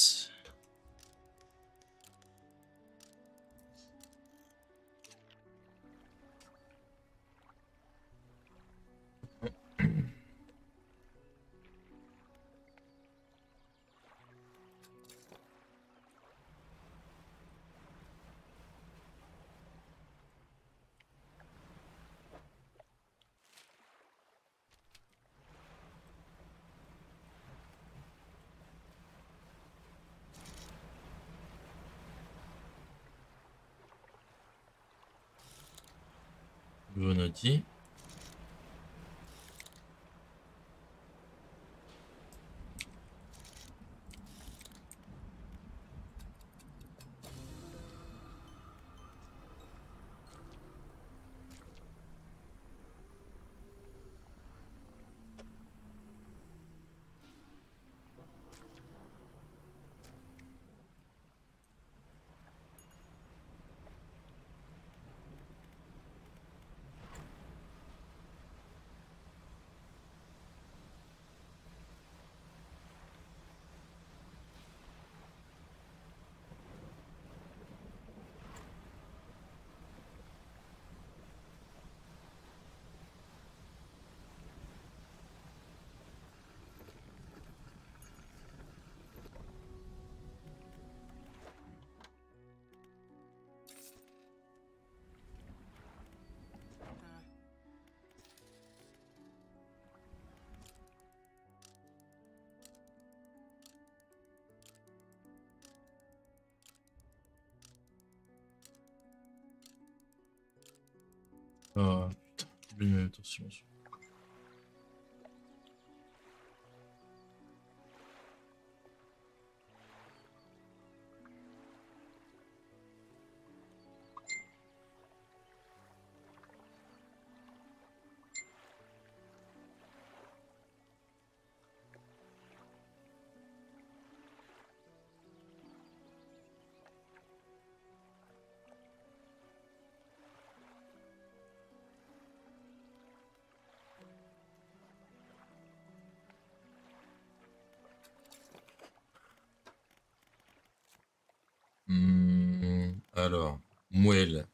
Grenadier. Ah je vais alors, moelle.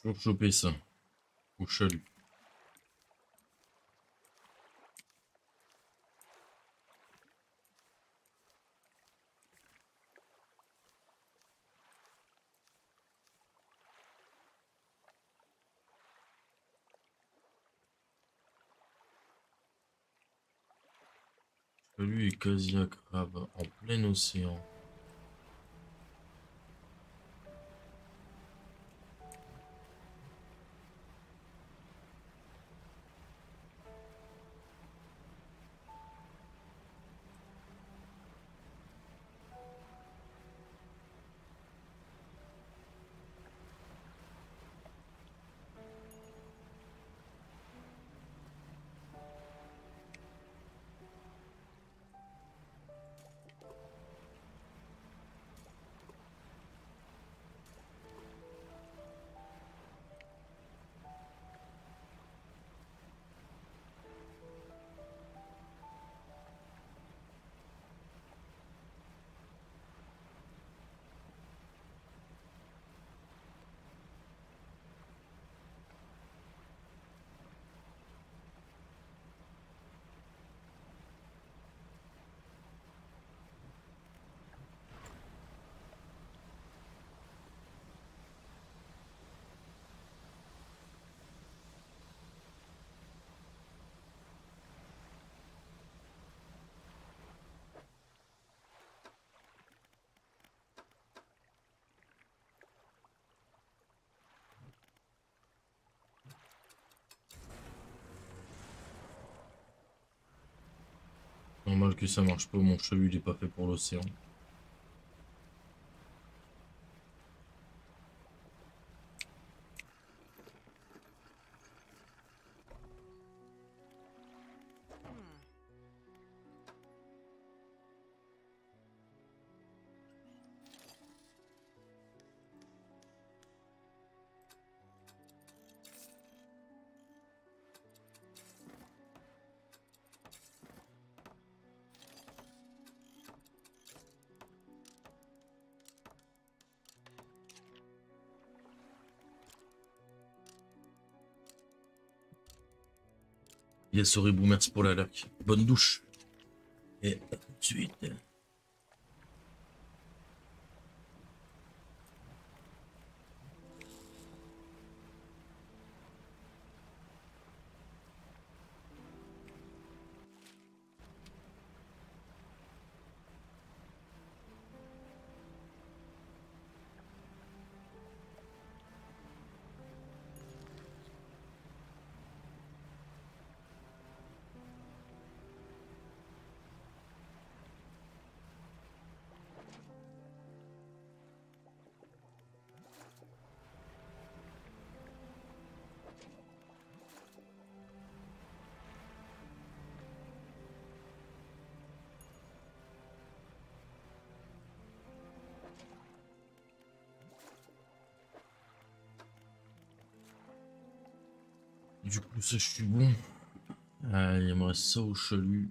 Toujours choper ça. Au chalut. Crabe en plein océan. Normal que ça marche pas, mon chalut il est pas fait pour l'océan. Yes, Oribou, merci pour la lac. Bonne douche. Et à tout de suite. Du coup, ça, je suis bon. Ah, il me reste ça au chalut.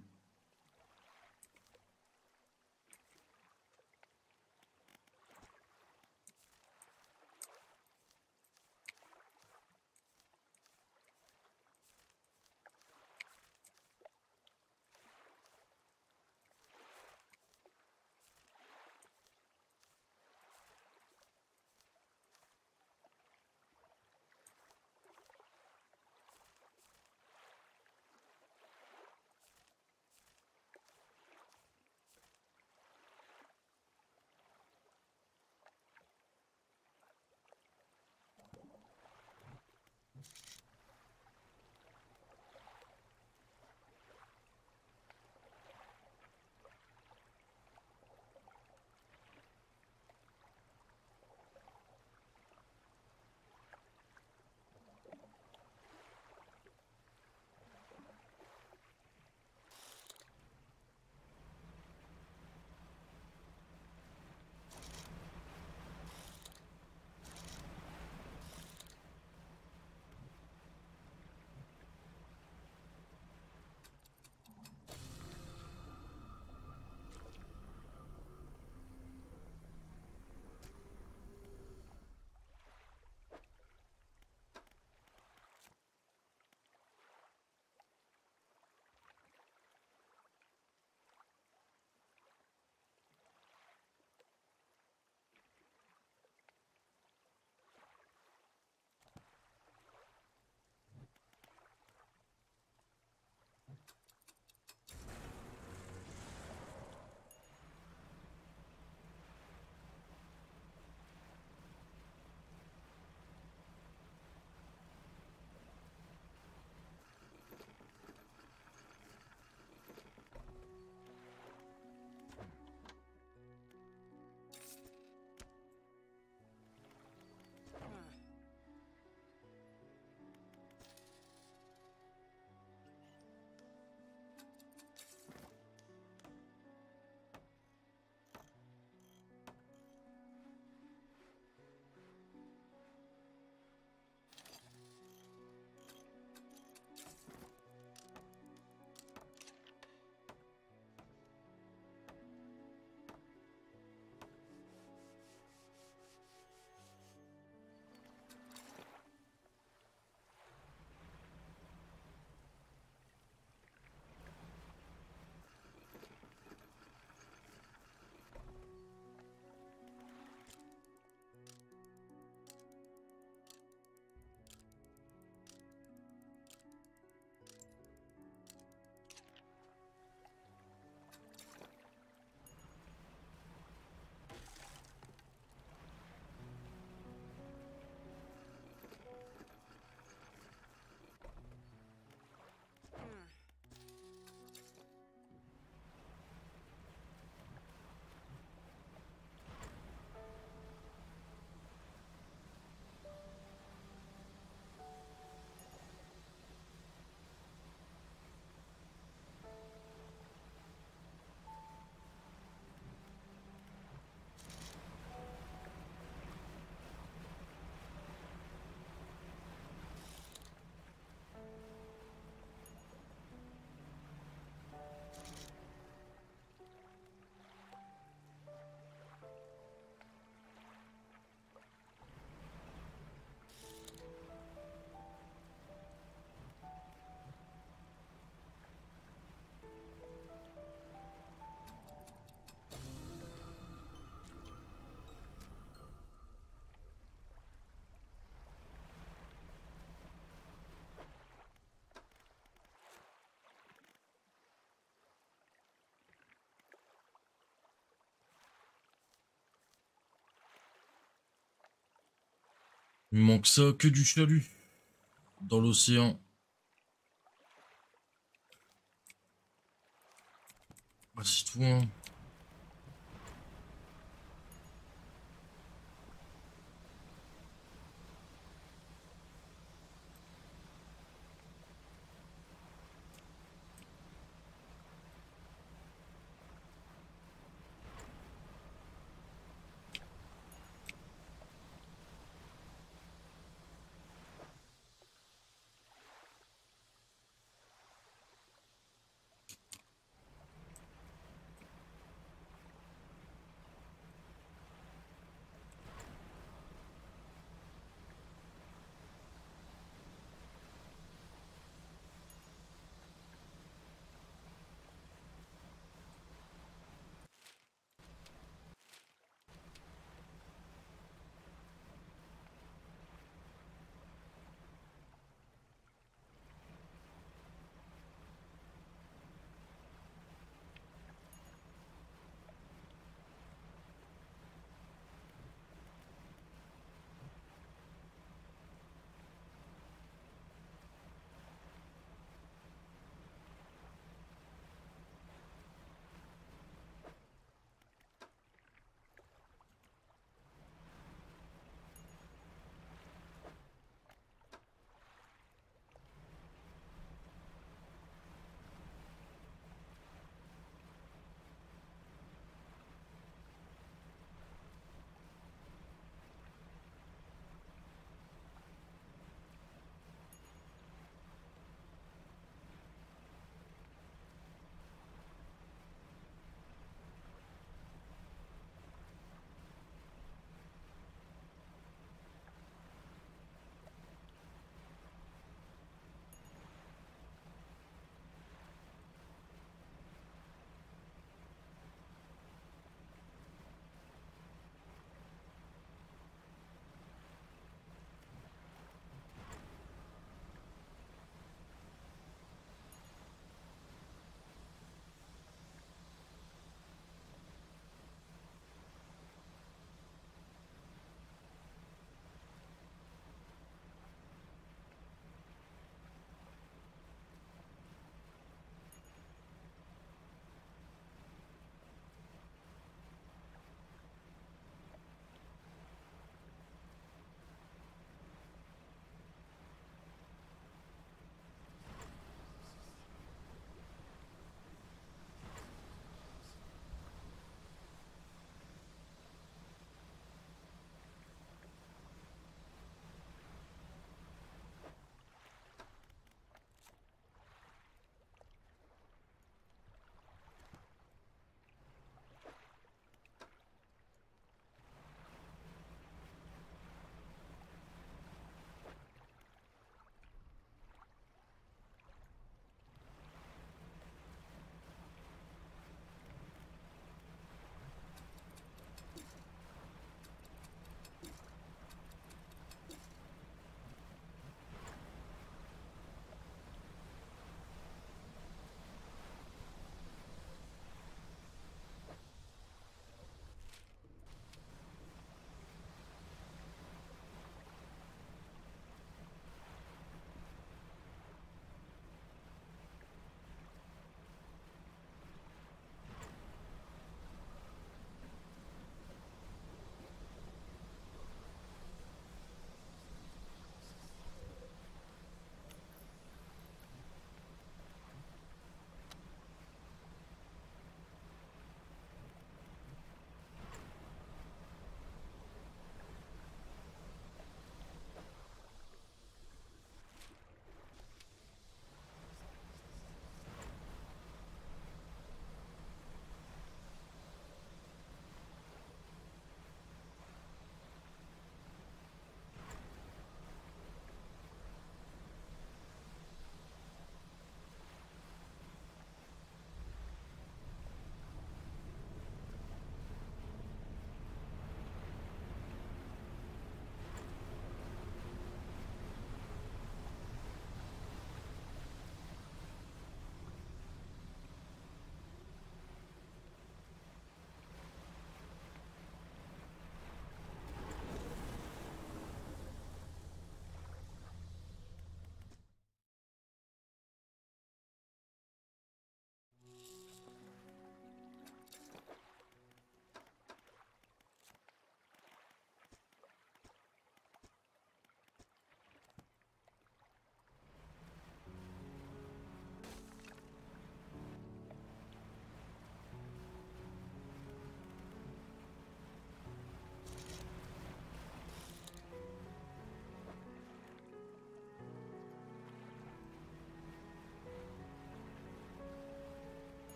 Il manque ça, que du chalut. Dans l'océan. Assis-toi.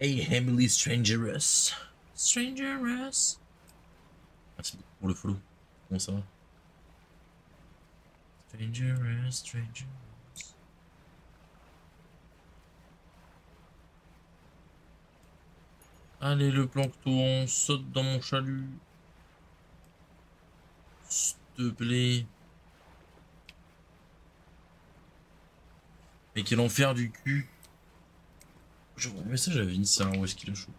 Hey Emily Strangerous. Strangerous. Merci beaucoup pour le follow. Comment ça va? Strangerous, Strangerous. Allez le plancton, saute dans mon chalut. S'il te plaît. Et quel enfer du cul. Je vois un message à Vince, hein, où est-ce qu'il a chaud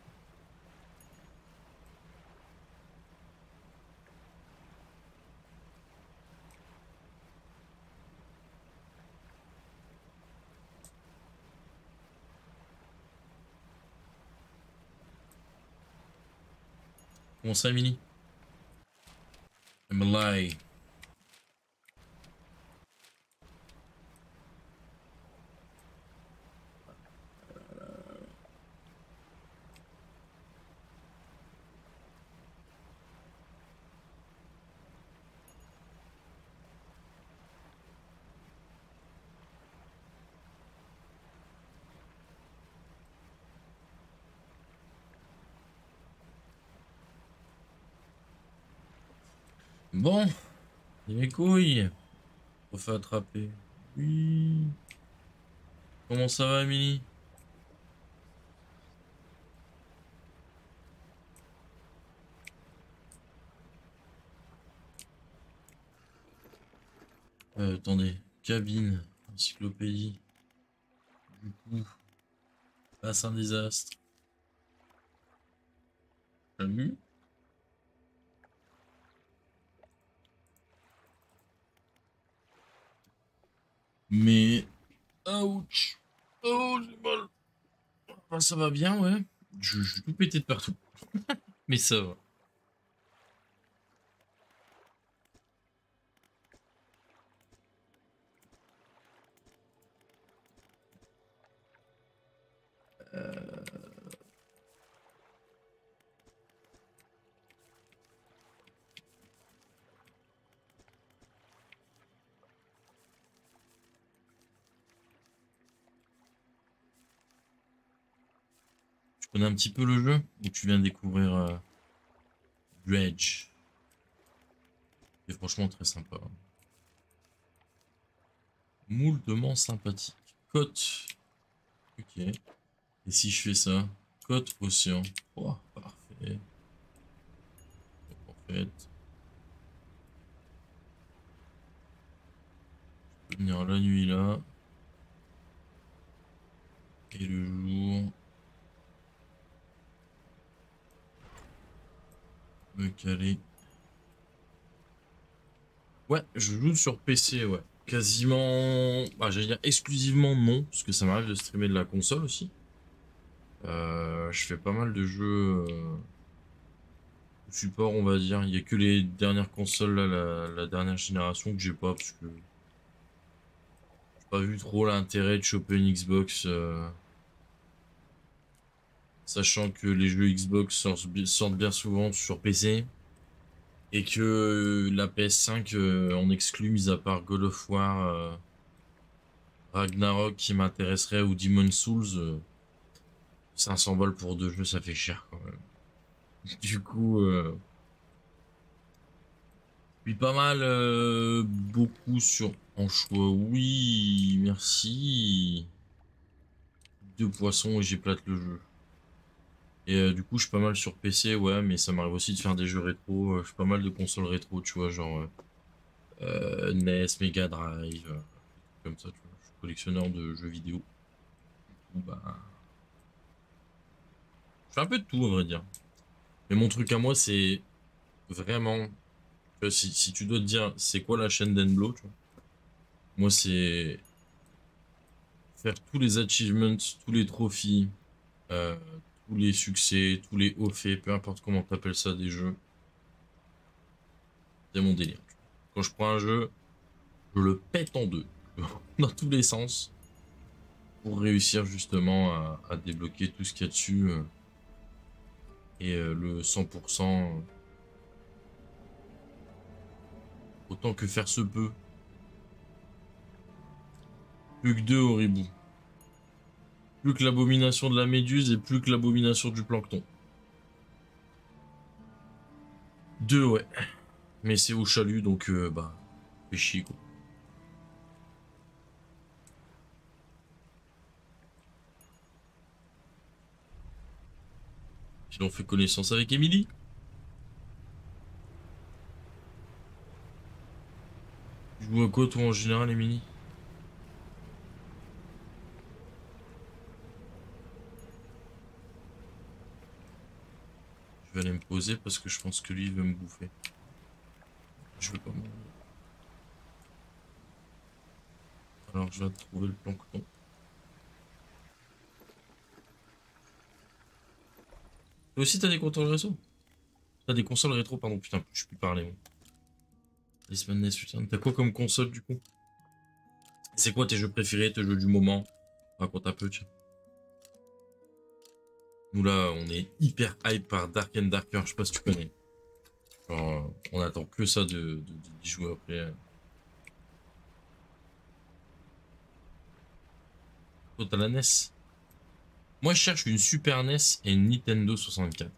Comment ça, Mini Emily. Bon, et mes couilles. On fait attraper. Oui. Comment ça va, Emily euh, Attendez, cabine, encyclopédie. Du coup, passe un désastre. Salut Mais. Ouch! Oh, j'ai mal! Ah, ça va bien, ouais. Je, je suis tout pété de partout. Mais ça va. Tu connais un petit peu le jeu ou tu viens découvrir euh, Dredge C'est franchement très sympa. Moultement sympathique. Côte. Ok. Et si je fais ça? Côte océan. Oh, parfait. En fait. Je peux venir la nuit là. Et le jour. Caler. Ouais, je joue sur PC, ouais. Quasiment... Bah, j'allais dire exclusivement non, parce que ça m'arrive de streamer de la console aussi. Euh, je fais pas mal de jeux... Euh, support, on va dire. Il y a que les dernières consoles, là, la, la dernière génération que j'ai pas, parce que... J'ai pas vu trop l'intérêt de choper une Xbox... Euh, sachant que les jeux Xbox sortent bien souvent sur PC et que la PS5 euh, en exclut mis à part God of War euh, Ragnarok qui m'intéresserait ou Demon Souls 500 euh, balles pour deux jeux ça fait cher quand même. Du coup puis pas mal beaucoup sur en choix oui merci. Deux poissons et j'ai plate le jeu et euh, du coup, je suis pas mal sur PC, ouais, mais ça m'arrive aussi de faire des jeux rétro. Euh, je suis pas mal de consoles rétro, tu vois, genre euh, NES, Mega Drive, comme ça, tu vois. Je suis collectionneur de jeux vidéo. Bah. Je fais un peu de tout, à vrai dire. Mais mon truc à moi, c'est vraiment. Si, si, tu dois te dire, c'est quoi la chaîne d'Enblo, tu vois. Moi, c'est. Faire tous les achievements, tous les trophies, tous les succès, tous les hauts faits, peu importe comment tu appelles ça des jeux. C'est mon délire. Quand je prends un jeu, je le pète en deux, dans tous les sens, pour réussir justement à, débloquer tout ce qu'il y a dessus. Euh, et euh, le 100%, euh, autant que faire se peut. Plus que deux au. Plus que l'abomination de la méduse et plus que l'abomination du plancton. Deux, ouais. Mais c'est au chalut, donc euh, bah, fait chier quoi. Sinon, on fait connaissance avec Emily. Tu joues à quoi toi en général, Emily vais aller me poser parce que je pense que lui il veut me bouffer. Je veux pas. Alors je vais trouver le plancton. Toi aussi t'as des consoles rétro? T'as des consoles rétro, pardon, putain, je peux parler. Les semaines putain. T'as quoi comme console du coup? C'est quoi tes jeux préférés, tes jeux du moment? Raconte un peu, tiens. Nous là, on est hyper hype par Dark and Darker, je sais pas si tu connais. Genre, on attend que ça de, de, jouer après. Toi, la NES Moi, je cherche une Super NES et une Nintendo 64.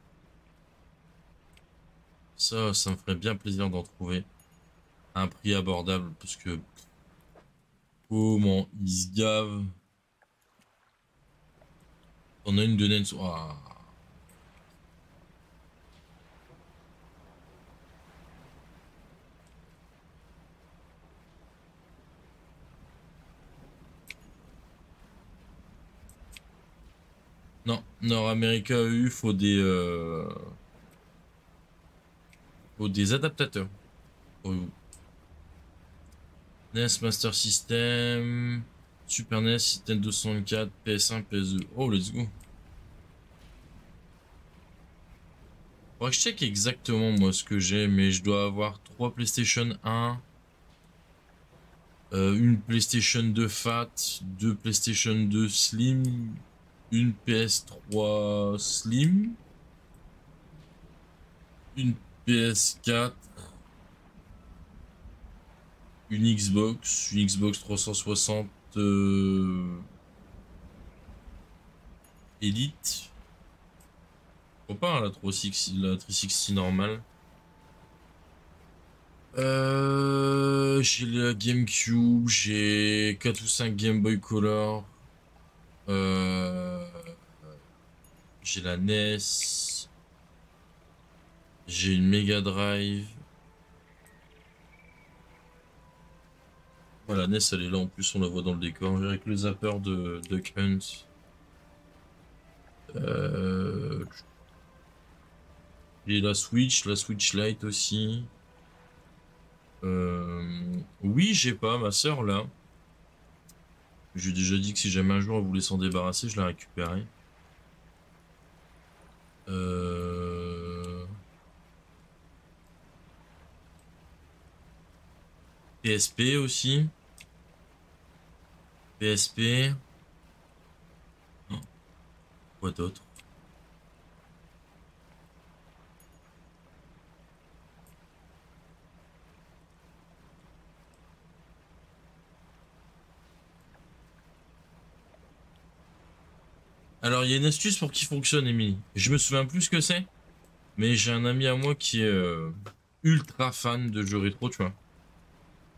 Ça, ça me ferait bien plaisir d'en trouver un prix abordable parce que comment ils se. On a une de NES. Non, Nord America EU, faut des euh... faut des adaptateurs. NES Master System, Super NES, Nintendo 64, PS1, PS2. Oh, let's go. Que je check exactement moi ce que j'ai, mais je dois avoir 3 PlayStation 1, euh, une PlayStation 2 Fat, 2 PlayStation 2 Slim, une PS3 Slim, une PS4, une Xbox, une Xbox 360 euh... Elite. Pourquoi pas hein, la 360, la 360 normale. Euh, j'ai la GameCube, j'ai 4 ou 5 Game Boy Color. Euh, j'ai la NES. J'ai une Mega Drive. Voilà, NES elle est là en plus, on la voit dans le décor. Avec le zapper de Duck Hunt. Euh... Et la Switch, la Switch Lite aussi. Euh... Oui, j'ai pas, ma soeur là. J'ai déjà dit que si jamais un jour elle voulait s'en débarrasser, je la récupérerai. Euh... PSP aussi. PSP. Quoi d'autre? Alors, il y a une astuce pour qu'il fonctionne, Emily. Je me souviens plus ce que c'est. Mais j'ai un ami à moi qui est euh, ultra fan de jeux rétro, tu vois.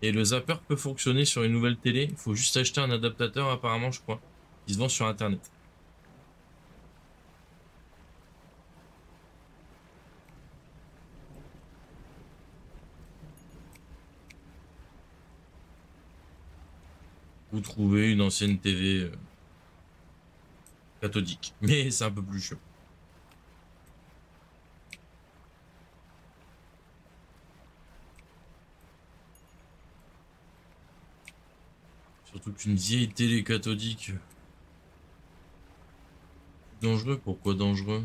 Et le zapper peut fonctionner sur une nouvelle télé. Il faut juste acheter un adaptateur apparemment, je crois. Il se vend sur internet. Vous trouvez une ancienne TV euh, cathodique. Mais c'est un peu plus chaud. Surtout qu'une vieille télé cathodique. Dangereux Pourquoi dangereux?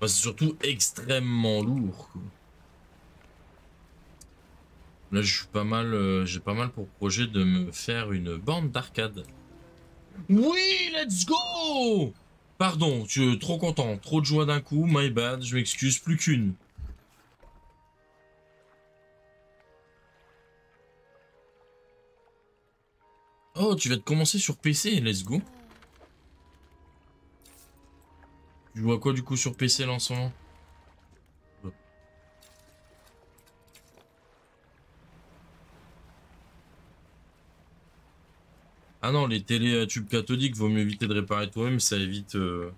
C'est surtout extrêmement lourd. Là, je suis pas mal, euh, j'ai pas mal pour projet de me faire une bande d'arcade. Oui, let's go Pardon, je suis trop content. Trop de joie d'un coup, my bad, je m'excuse, plus qu'une. Oh, tu vas te commencer sur PC, let's go. Tu vois quoi du coup sur PC là en ce moment Ah non, les télé euh, tubes cathodiques, vaut mieux éviter de réparer toi-même, ça évite euh,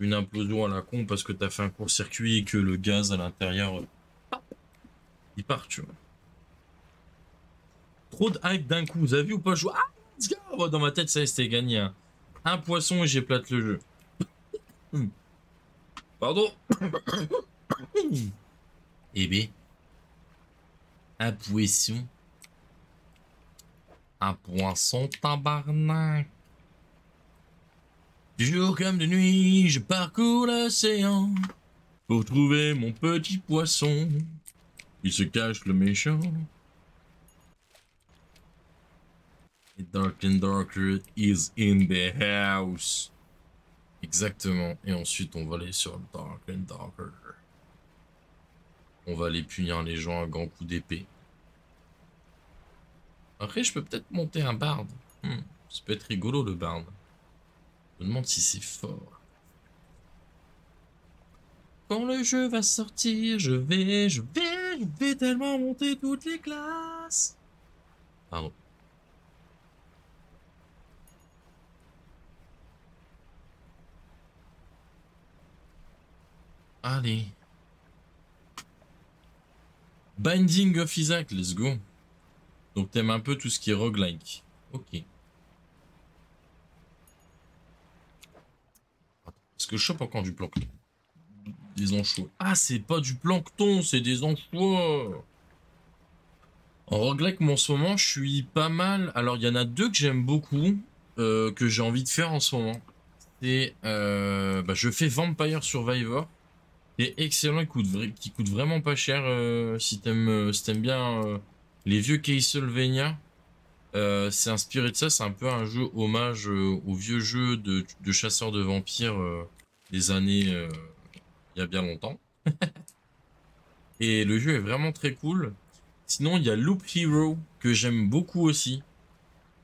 une implosion à la con parce que t'as fait un court-circuit et que le gaz à l'intérieur, euh, il part, tu vois. Trop de hype d'un coup, vous avez vu ou pas je Ah, oh, Dans ma tête, ça c'était gagné. hein. Un poisson et j'éplate le jeu. Pardon Eh ben, un poisson un poisson tabarnak. Du jour comme de nuit, je parcours l'océan pour trouver mon petit poisson. Il se cache le méchant. Dark and Darker is in the house. Exactement. Et ensuite, on va aller sur Dark and Darker. On va aller punir les gens à grands coups d'épée. Après, je peux peut-être monter un barde. Hmm, ça peut être rigolo le barde. Je me demande si c'est fort. Quand le jeu va sortir, je vais, je vais, je vais tellement monter toutes les classes. Pardon. Allez. Binding of Isaac, let's go. Donc t'aimes un peu tout ce qui est roguelike. Ok. Est-ce que je chope encore du plancton? Des anchois. Ah, c'est pas du plancton, c'est des anchois. En roguelike, moi, en ce moment, je suis pas mal. Alors, il y en a deux que j'aime beaucoup, euh, que j'ai envie de faire en ce moment. C'est, euh, bah, je fais Vampire Survivor. C'est excellent, qui coûte, qui coûte vraiment pas cher euh, si t'aimes si bien les vieux Castlevania, euh, c'est inspiré de ça. C'est un peu un jeu hommage euh, au vieux jeu de, chasseurs de vampires euh, des années il y a bien longtemps. Et le jeu est vraiment très cool. Sinon, il y a Loop Hero que j'aime beaucoup aussi.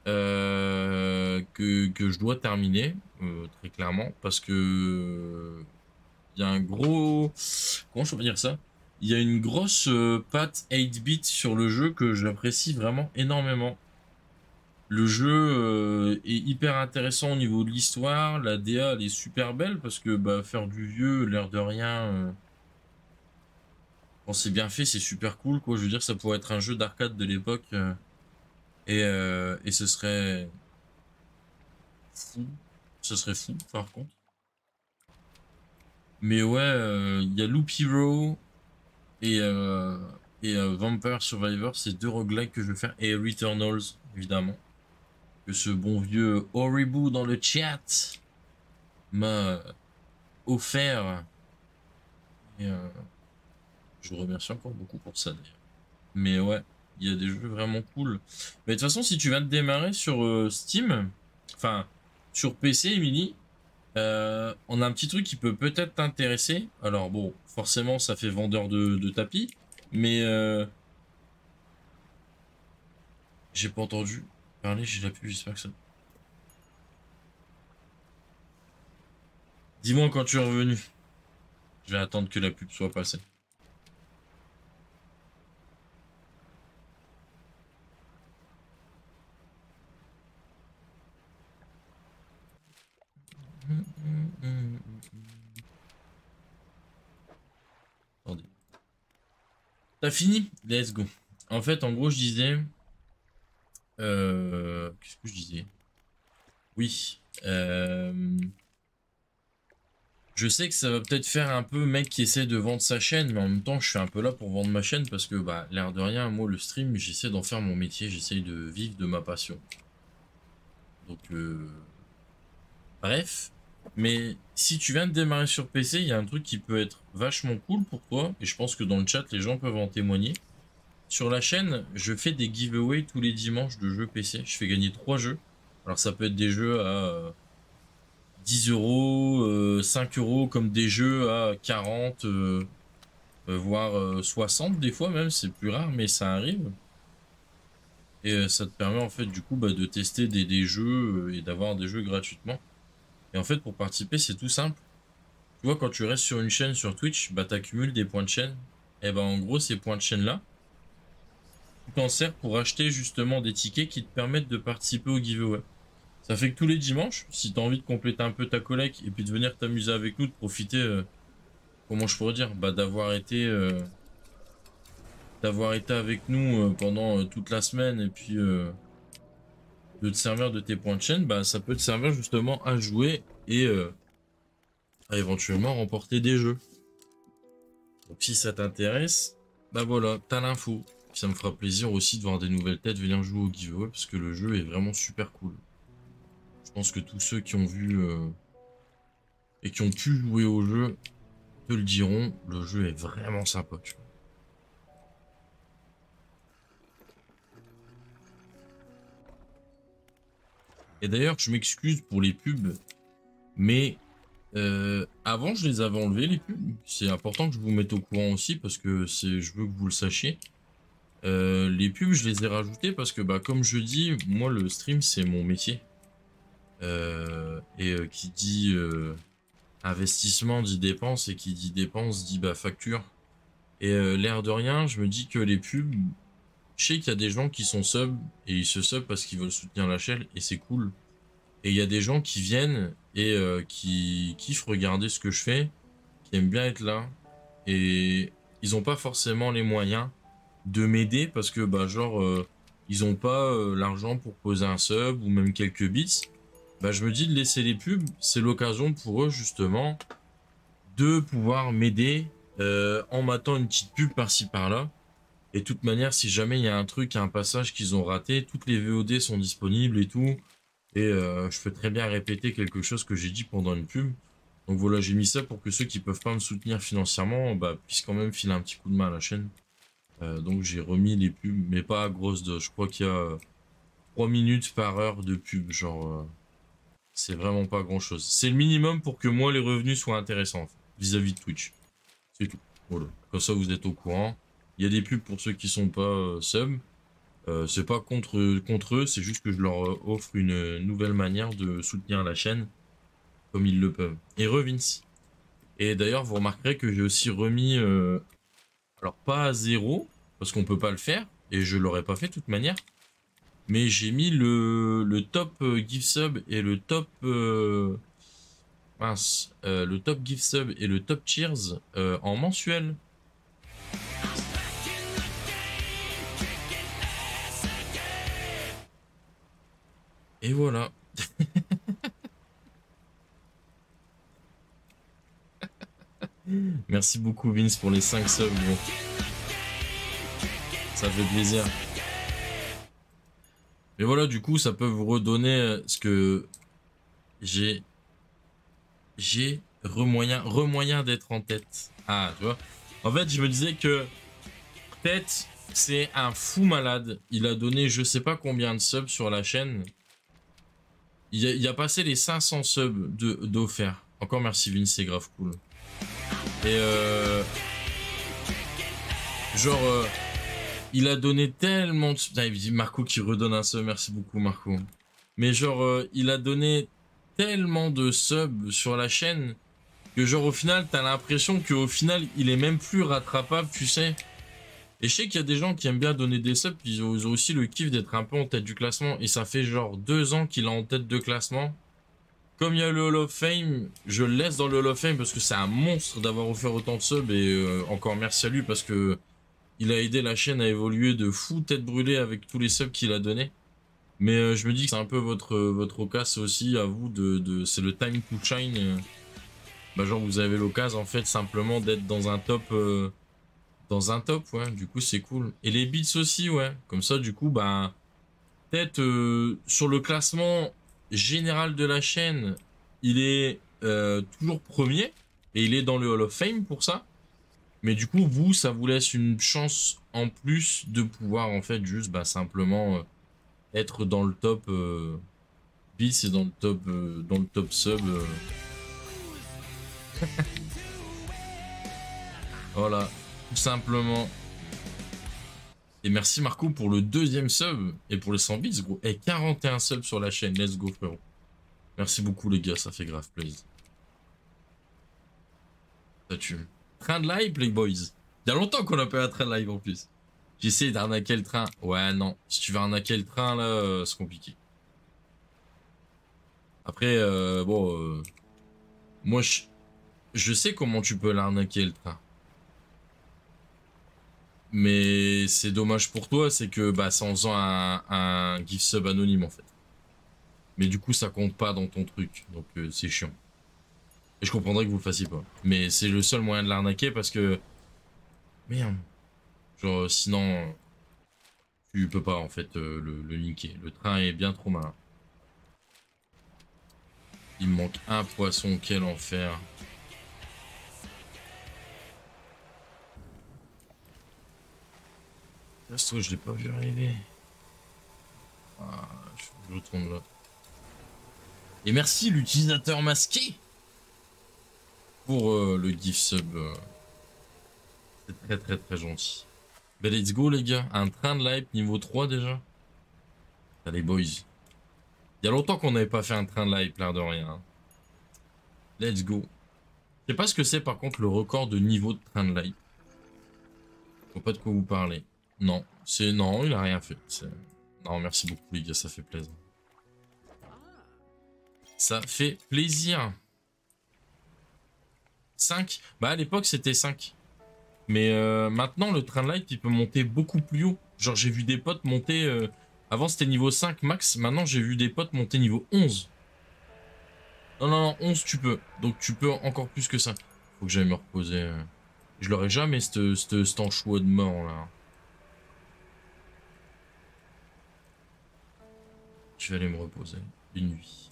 que, que je dois terminer très clairement parce que il y a un gros comment je peux dire ça? Il y a une grosse euh, patte 8-bit sur le jeu que j'apprécie vraiment énormément. Le jeu euh, est hyper intéressant au niveau de l'histoire, la DA elle est super belle parce que bah, faire du vieux, l'air de rien, euh, quand c'est bien fait, c'est super cool quoi. Je veux dire, ça pourrait être un jeu d'arcade de l'époque et, ce serait fou. Ce serait fou par contre. Mais ouais, il y a Loop Hero, et, euh, euh, Vampire Survivor, c'est deux roguelikes que je vais faire. Et Returnals, évidemment. Que ce bon vieux Horrible dans le chat m'a offert. Et euh, je remercie encore beaucoup pour ça d'ailleurs. Mais ouais, il y a des jeux vraiment cool. Mais de toute façon, si tu viens de démarrer sur Steam, enfin sur PC, Emily, euh, on a un petit truc qui peut peut-être t'intéresser. Alors bon, forcément, ça fait vendeur de, tapis. Mais... Euh, j'ai pas entendu parler, j'ai la pub, j'espère que ça... Dis-moi quand tu es revenu. Je vais attendre que la pub soit passée. Attendez. T'as fini? Let's go. En fait, en gros, je disais... Euh... Qu'est-ce que je disais? Oui. Euh... Je sais que ça va peut-être faire un peu mec qui essaie de vendre sa chaîne, mais en même temps, je suis un peu là pour vendre ma chaîne parce que, bah, l'air de rien, moi, le stream, j'essaie d'en faire mon métier, j'essaie de vivre de ma passion. Donc, euh... bref, mais si tu viens de démarrer sur PC, il y a un truc qui peut être vachement cool pour toi, et je pense que dans le chat, les gens peuvent en témoigner. Sur la chaîne, je fais des giveaways tous les dimanches de jeux PC. Je fais gagner trois jeux. Alors ça peut être des jeux à 10 euros, 5 euros comme des jeux à 40, euh, euh, voire 60 des fois même, c'est plus rare mais ça arrive. Et ça te permet en fait du coup bah, de tester des jeux et d'avoir des jeux gratuitement. Et en fait pour participer c'est tout simple. Tu vois quand tu restes sur une chaîne sur Twitch, bah accumules des points de chaîne. Et bah en gros ces points de chaîne là, tu t'en sers pour acheter justement des tickets qui te permettent de participer au giveaway. Ça fait que tous les dimanches, si tu as envie de compléter un peu ta collecte et puis de venir t'amuser avec nous, de profiter, euh, comment je pourrais dire, bah, d'avoir été, euh, été avec nous euh, pendant toute la semaine et puis de te servir de tes points de chaîne, bah, ça peut te servir justement à jouer et à éventuellement remporter des jeux. Donc si ça t'intéresse, bah voilà, t'as l'info. Ça me fera plaisir aussi de voir des nouvelles têtes venir jouer au giveaway parce que le jeu est vraiment super cool. Je pense que tous ceux qui ont vu euh, et qui ont pu jouer au jeu te le diront, le jeu est vraiment sympa. Et d'ailleurs, je m'excuse pour les pubs, mais euh, avant, je les avais enlevés, les pubs. C'est important que je vous mette au courant aussi, parce que je veux que vous le sachiez. Euh, les pubs, je les ai rajoutés parce que, bah, comme je dis, moi, le stream, c'est mon métier. Euh, et qui dit investissement dit dépense et qui dit dépense dit facture. Et l'air de rien, je me dis que les pubs, je sais qu'il y a des gens qui sont sub et ils se sub parce qu'ils veulent soutenir la chaîne et c'est cool. Et il y a des gens qui viennent et qui kiffent regarder ce que je fais, qui aiment bien être là et ils n'ont pas forcément les moyens de m'aider parce que bah genre ils ont pas l'argent pour poser un sub ou même quelques bits bah, je me dis de laisser les pubs, c'est l'occasion pour eux justement de pouvoir m'aider euh, en m'attendant une petite pub par-ci par-là. Et de toute manière, si jamais il y a un truc, un passage qu'ils ont raté, toutes les VOD sont disponibles et tout. Et euh, je peux très bien répéter quelque chose que j'ai dit pendant une pub. Donc voilà, j'ai mis ça pour que ceux qui peuvent pas me soutenir financièrement bah, puissent quand même filer un petit coup de main à la chaîne. Euh, donc j'ai remis les pubs, mais pas à grosse dose. Je crois qu'il y a 3 minutes par heure de pub, genre... C'est vraiment pas grand chose. C'est le minimum pour que moi les revenus soient intéressants vis-à-vis de Twitch. C'est tout. Voilà. Comme ça vous êtes au courant. Il y a des pubs pour ceux qui sont pas euh, sub. Euh, c'est pas contre, contre eux, c'est juste que je leur euh, offre une nouvelle manière de soutenir la chaîne comme ils le peuvent. Et Revins. Et d'ailleurs, vous remarquerez que j'ai aussi remis, alors pas à zéro, parce qu'on peut pas le faire, et je l'aurais pas fait de toute manière, mais j'ai mis le, top euh, gift sub et le top euh, mince, euh, le top gift sub et le top cheers en mensuel. Et voilà. Merci beaucoup Vince pour les 5 subs. Ça fait plaisir. Mais voilà, du coup, ça peut vous redonner euh, ce que j'ai... J'ai remoyen, remoyen d'être en tête. Ah, tu vois. En fait, je me disais que tête, c'est un fou malade. Il a donné je sais pas combien de subs sur la chaîne. Il a, passé les 500 subs d'offert. Encore merci Vince, c'est grave cool. Et euh... Genre... Euh, il a donné tellement de... Putain, il dit Marco qui redonne un sub. Merci beaucoup, Marco. Mais genre, euh, il a donné tellement de subs sur la chaîne que genre, au final, t'as l'impression qu'au final, il est même plus rattrapable, tu sais. Et je sais qu'il y a des gens qui aiment bien donner des subs, ils ont, aussi le kiff d'être un peu en tête du classement. Et ça fait genre deux ans qu'il est en tête de classement. Comme il y a le Hall of Fame, je le laisse dans le Hall of Fame parce que c'est un monstre d'avoir offert autant de subs. Et euh, encore merci à lui parce que il a aidé la chaîne à évoluer de fou tête brûlée avec tous les subs qu'il a donné. Mais euh, je me dis que c'est un peu votre votre occasion aussi à vous de, c'est le time to shine. Euh. bah genre vous avez l'occasion en fait simplement d'être dans un top euh, dans un top ouais. Du coup c'est cool. Et les beats aussi ouais. Comme ça du coup bah peut-être sur le classement général de la chaîne il est toujours premier et il est dans le Hall of Fame pour ça. Mais du coup, vous, ça vous laisse une chance en plus de pouvoir en fait juste bah, simplement euh, être dans le top, euh, c'est dans le top, euh, dans le top sub. euh. voilà, tout simplement. Et merci Marco pour le deuxième sub et pour les 100 bits, gros. Et 41 subs sur la chaîne, let's go frérot. Merci beaucoup les gars, ça fait grave plaisir. Ça tue. Train de live, les boys. Il y a longtemps qu'on a pas eu un train de live en plus. J'essaie d'arnaquer le train. Ouais, non. Si tu veux arnaquer le train, là, euh, c'est compliqué. Après, euh, bon... euh, moi, je, je sais comment tu peux l'arnaquer, le train. Mais c'est dommage pour toi, c'est que bah, c'est en faisant un, gift sub anonyme, en fait. Mais du coup, ça compte pas dans ton truc. Donc, euh, c'est chiant. Et je comprendrais que vous le fassiez pas. Mais c'est le seul moyen de l'arnaquer parce que... Merde. Genre, sinon... Tu peux pas, en fait, euh, le, le linker. Le train est bien trop malin. Il me manque un poisson, quel enfer. Je l'ai pas vu arriver. Ah, je, retourne là. Et merci l'utilisateur masqué pour euh, le gift sub. euh. C'est très très très gentil. Ben let's go les gars, un train de live niveau 3 déjà. Allez boys. Il y a longtemps qu'on n'avait pas fait un train de live, l'air de rien. hein. Let's go. Je sais pas ce que c'est par contre le record de niveau de train de live. Je vois pas de quoi vous parlez. Non, c'est non, il a rien fait. Non, merci beaucoup les gars, ça fait plaisir. Ça fait plaisir. 5 Bah à l'époque c'était 5. Mais euh, maintenant le train light il peut monter beaucoup plus haut. Genre j'ai vu des potes monter... euh, Avant c'était niveau 5 max, maintenant j'ai vu des potes monter niveau 11. Non non non, 11 tu peux. Donc tu peux encore plus que ça. Faut que j'aille me reposer. euh. Je l'aurai jamais cet anchois de mort là. Je vais aller me reposer. Une nuit.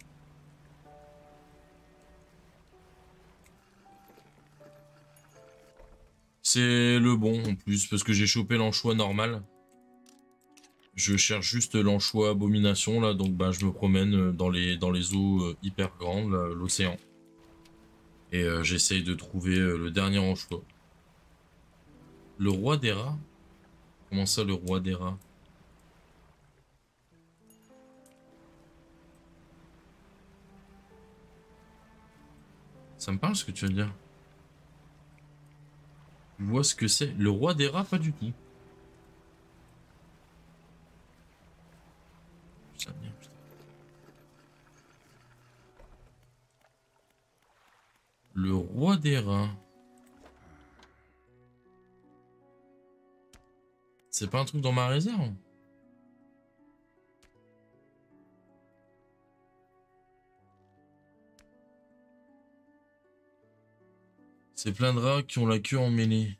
C'est le bon en plus, parce que j'ai chopé l'anchois normal. Je cherche juste l'anchois abomination là, donc bah, je me promène euh, dans les, eaux euh, hyper grandes, l'océan. Et euh, j'essaye de trouver le dernier anchois. Le roi des rats? Comment ça le roi des rats? Ça me parle ce que tu veux dire. Tu vois ce que c'est Le roi des rats, pas du tout. Le roi des rats. C'est pas un truc dans ma réserve C'est plein de rats qui ont la queue emmêlée.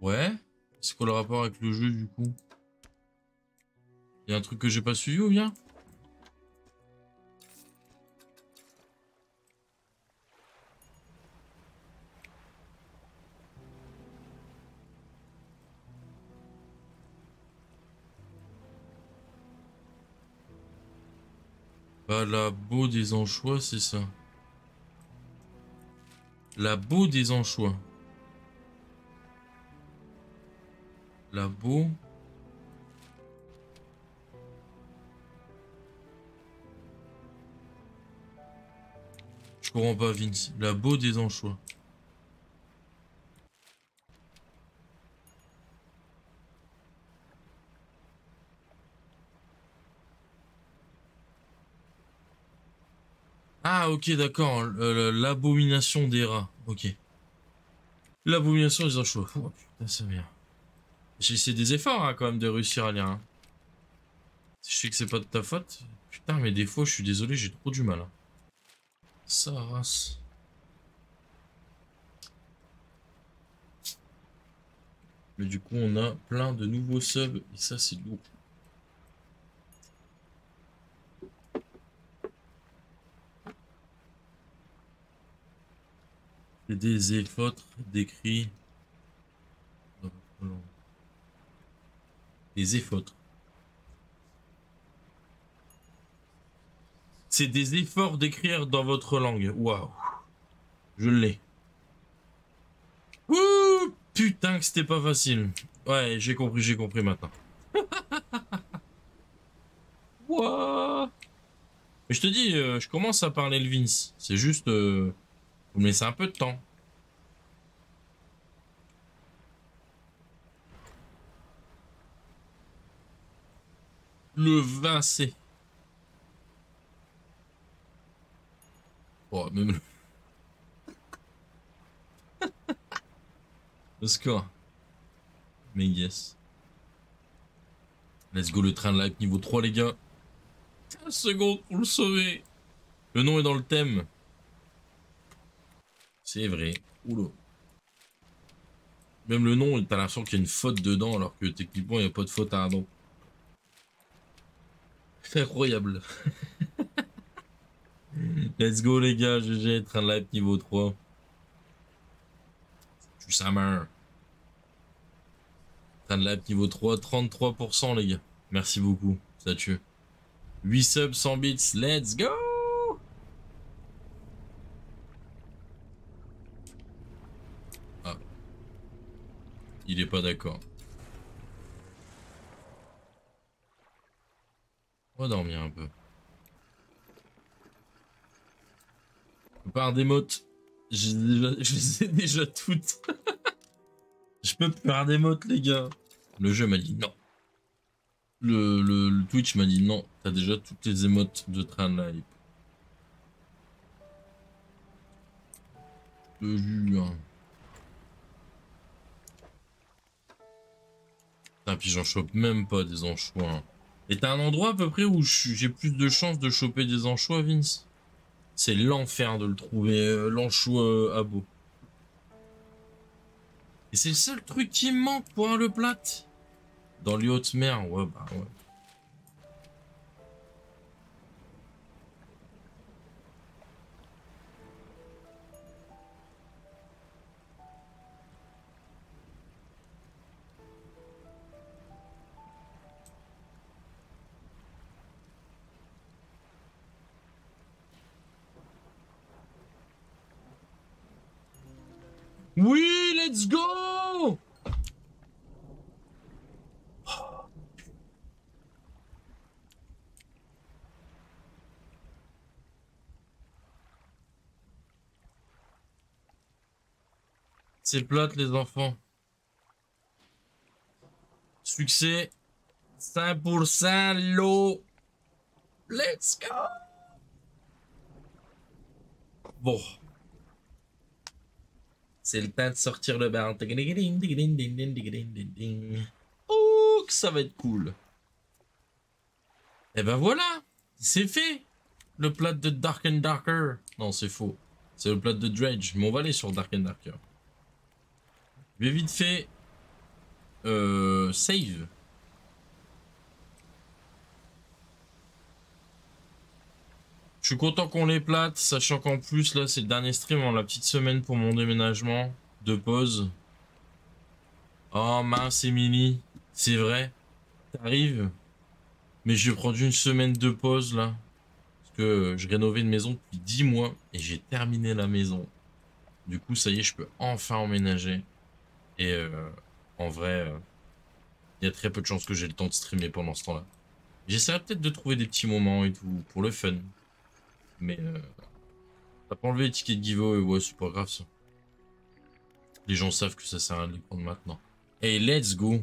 Ouais C'est quoi le rapport avec le jeu du coup? Il y a un truc que j'ai pas suivi ou bien? Bah la beau des anchois c'est ça. La beau des anchois. La beau. Je comprends pas, Vince. La beau des anchois. Ah, ok, d'accord. euh, L'abomination des rats. Ok. L'abomination des anchois. Oh, putain, ça vient. Essayé des efforts, hein, quand même, de réussir à lire. hein. Je sais que c'est pas de ta faute. Putain, mais des fois, je suis désolé, j'ai trop du mal. hein. Ça race. Mais du coup, on a plein de nouveaux subs. Et ça, c'est lourd. Et des efforts décrits. Des efforts. C'est des efforts d'écrire dans votre langue. Waouh. Je l'ai. Ouh, putain que c'était pas facile. Ouais, j'ai compris, j'ai compris maintenant. Wouah. Mais je te dis, euh, je commence à parler le Vince. C'est juste... Euh, vous me laissez un peu de temps. Le Vincé. Oh, même le... le score. Mais yes. Let's go le train de live niveau 3 les gars. 15 secondes pour le sauver. Le nom est dans le thème. C'est vrai. Oula. Même le nom, t'as l'impression qu'il y a une faute dedans alors que techniquement il n'y a pas de faute à un nom. Incroyable. Let's go les gars, GG, train de live niveau 3. Tu summer. Train de live niveau 3, 33% les gars. Merci beaucoup, ça tue. 8 subs, 100 bits, let's go Ah. Il est pas d'accord. On va dormir un peu. Par des mottes. Je les ai déjà toutes. je peux faire des mottes, les gars. Le jeu m'a dit non. Le, le, Twitch m'a dit non. T'as déjà toutes les émotes de train live. Je te jure. Putain, puis j'en chope même pas des anchois. Hein. Et t'as un endroit à peu près où j'ai plus de chances de choper des anchois, Vince? C'est l'enfer de le trouver, euh, l'anchois à beau. Et c'est le seul truc qui me manque pour un le plat. Dans les hautes mers, ouais, bah ouais. Oui, let's go C'est plate les enfants. Succès 5% l'eau. Let's go. Bon. C'est le temps de sortir le bar. Oh, que ça va être cool. Et eh ben voilà, c'est fait. Le plat de Dark and Darker. Non, c'est faux. C'est le plat de Dredge. Mais on va aller sur Dark and Darker. Je vais vite fait euh, save. Je suis content qu'on les plate, sachant qu'en plus, là, c'est le dernier stream en la petite semaine pour mon déménagement. De pause. Oh mince, Emily. C'est vrai. T'arrives. Mais j'ai prendre une semaine de pause, là. Parce que je rénovais une maison depuis 10 mois et j'ai terminé la maison. Du coup, ça y est, je peux enfin emménager. Et euh, en vrai, euh, il y a très peu de chances que j'ai le temps de streamer pendant ce temps-là. J'essaierai peut-être de trouver des petits moments et tout, pour le fun. Mais euh, t'as pas enlevé les tickets de giveaway, ouais, c'est pas grave ça. Les gens savent que ça sert à rien les prendre maintenant. Hey, let's go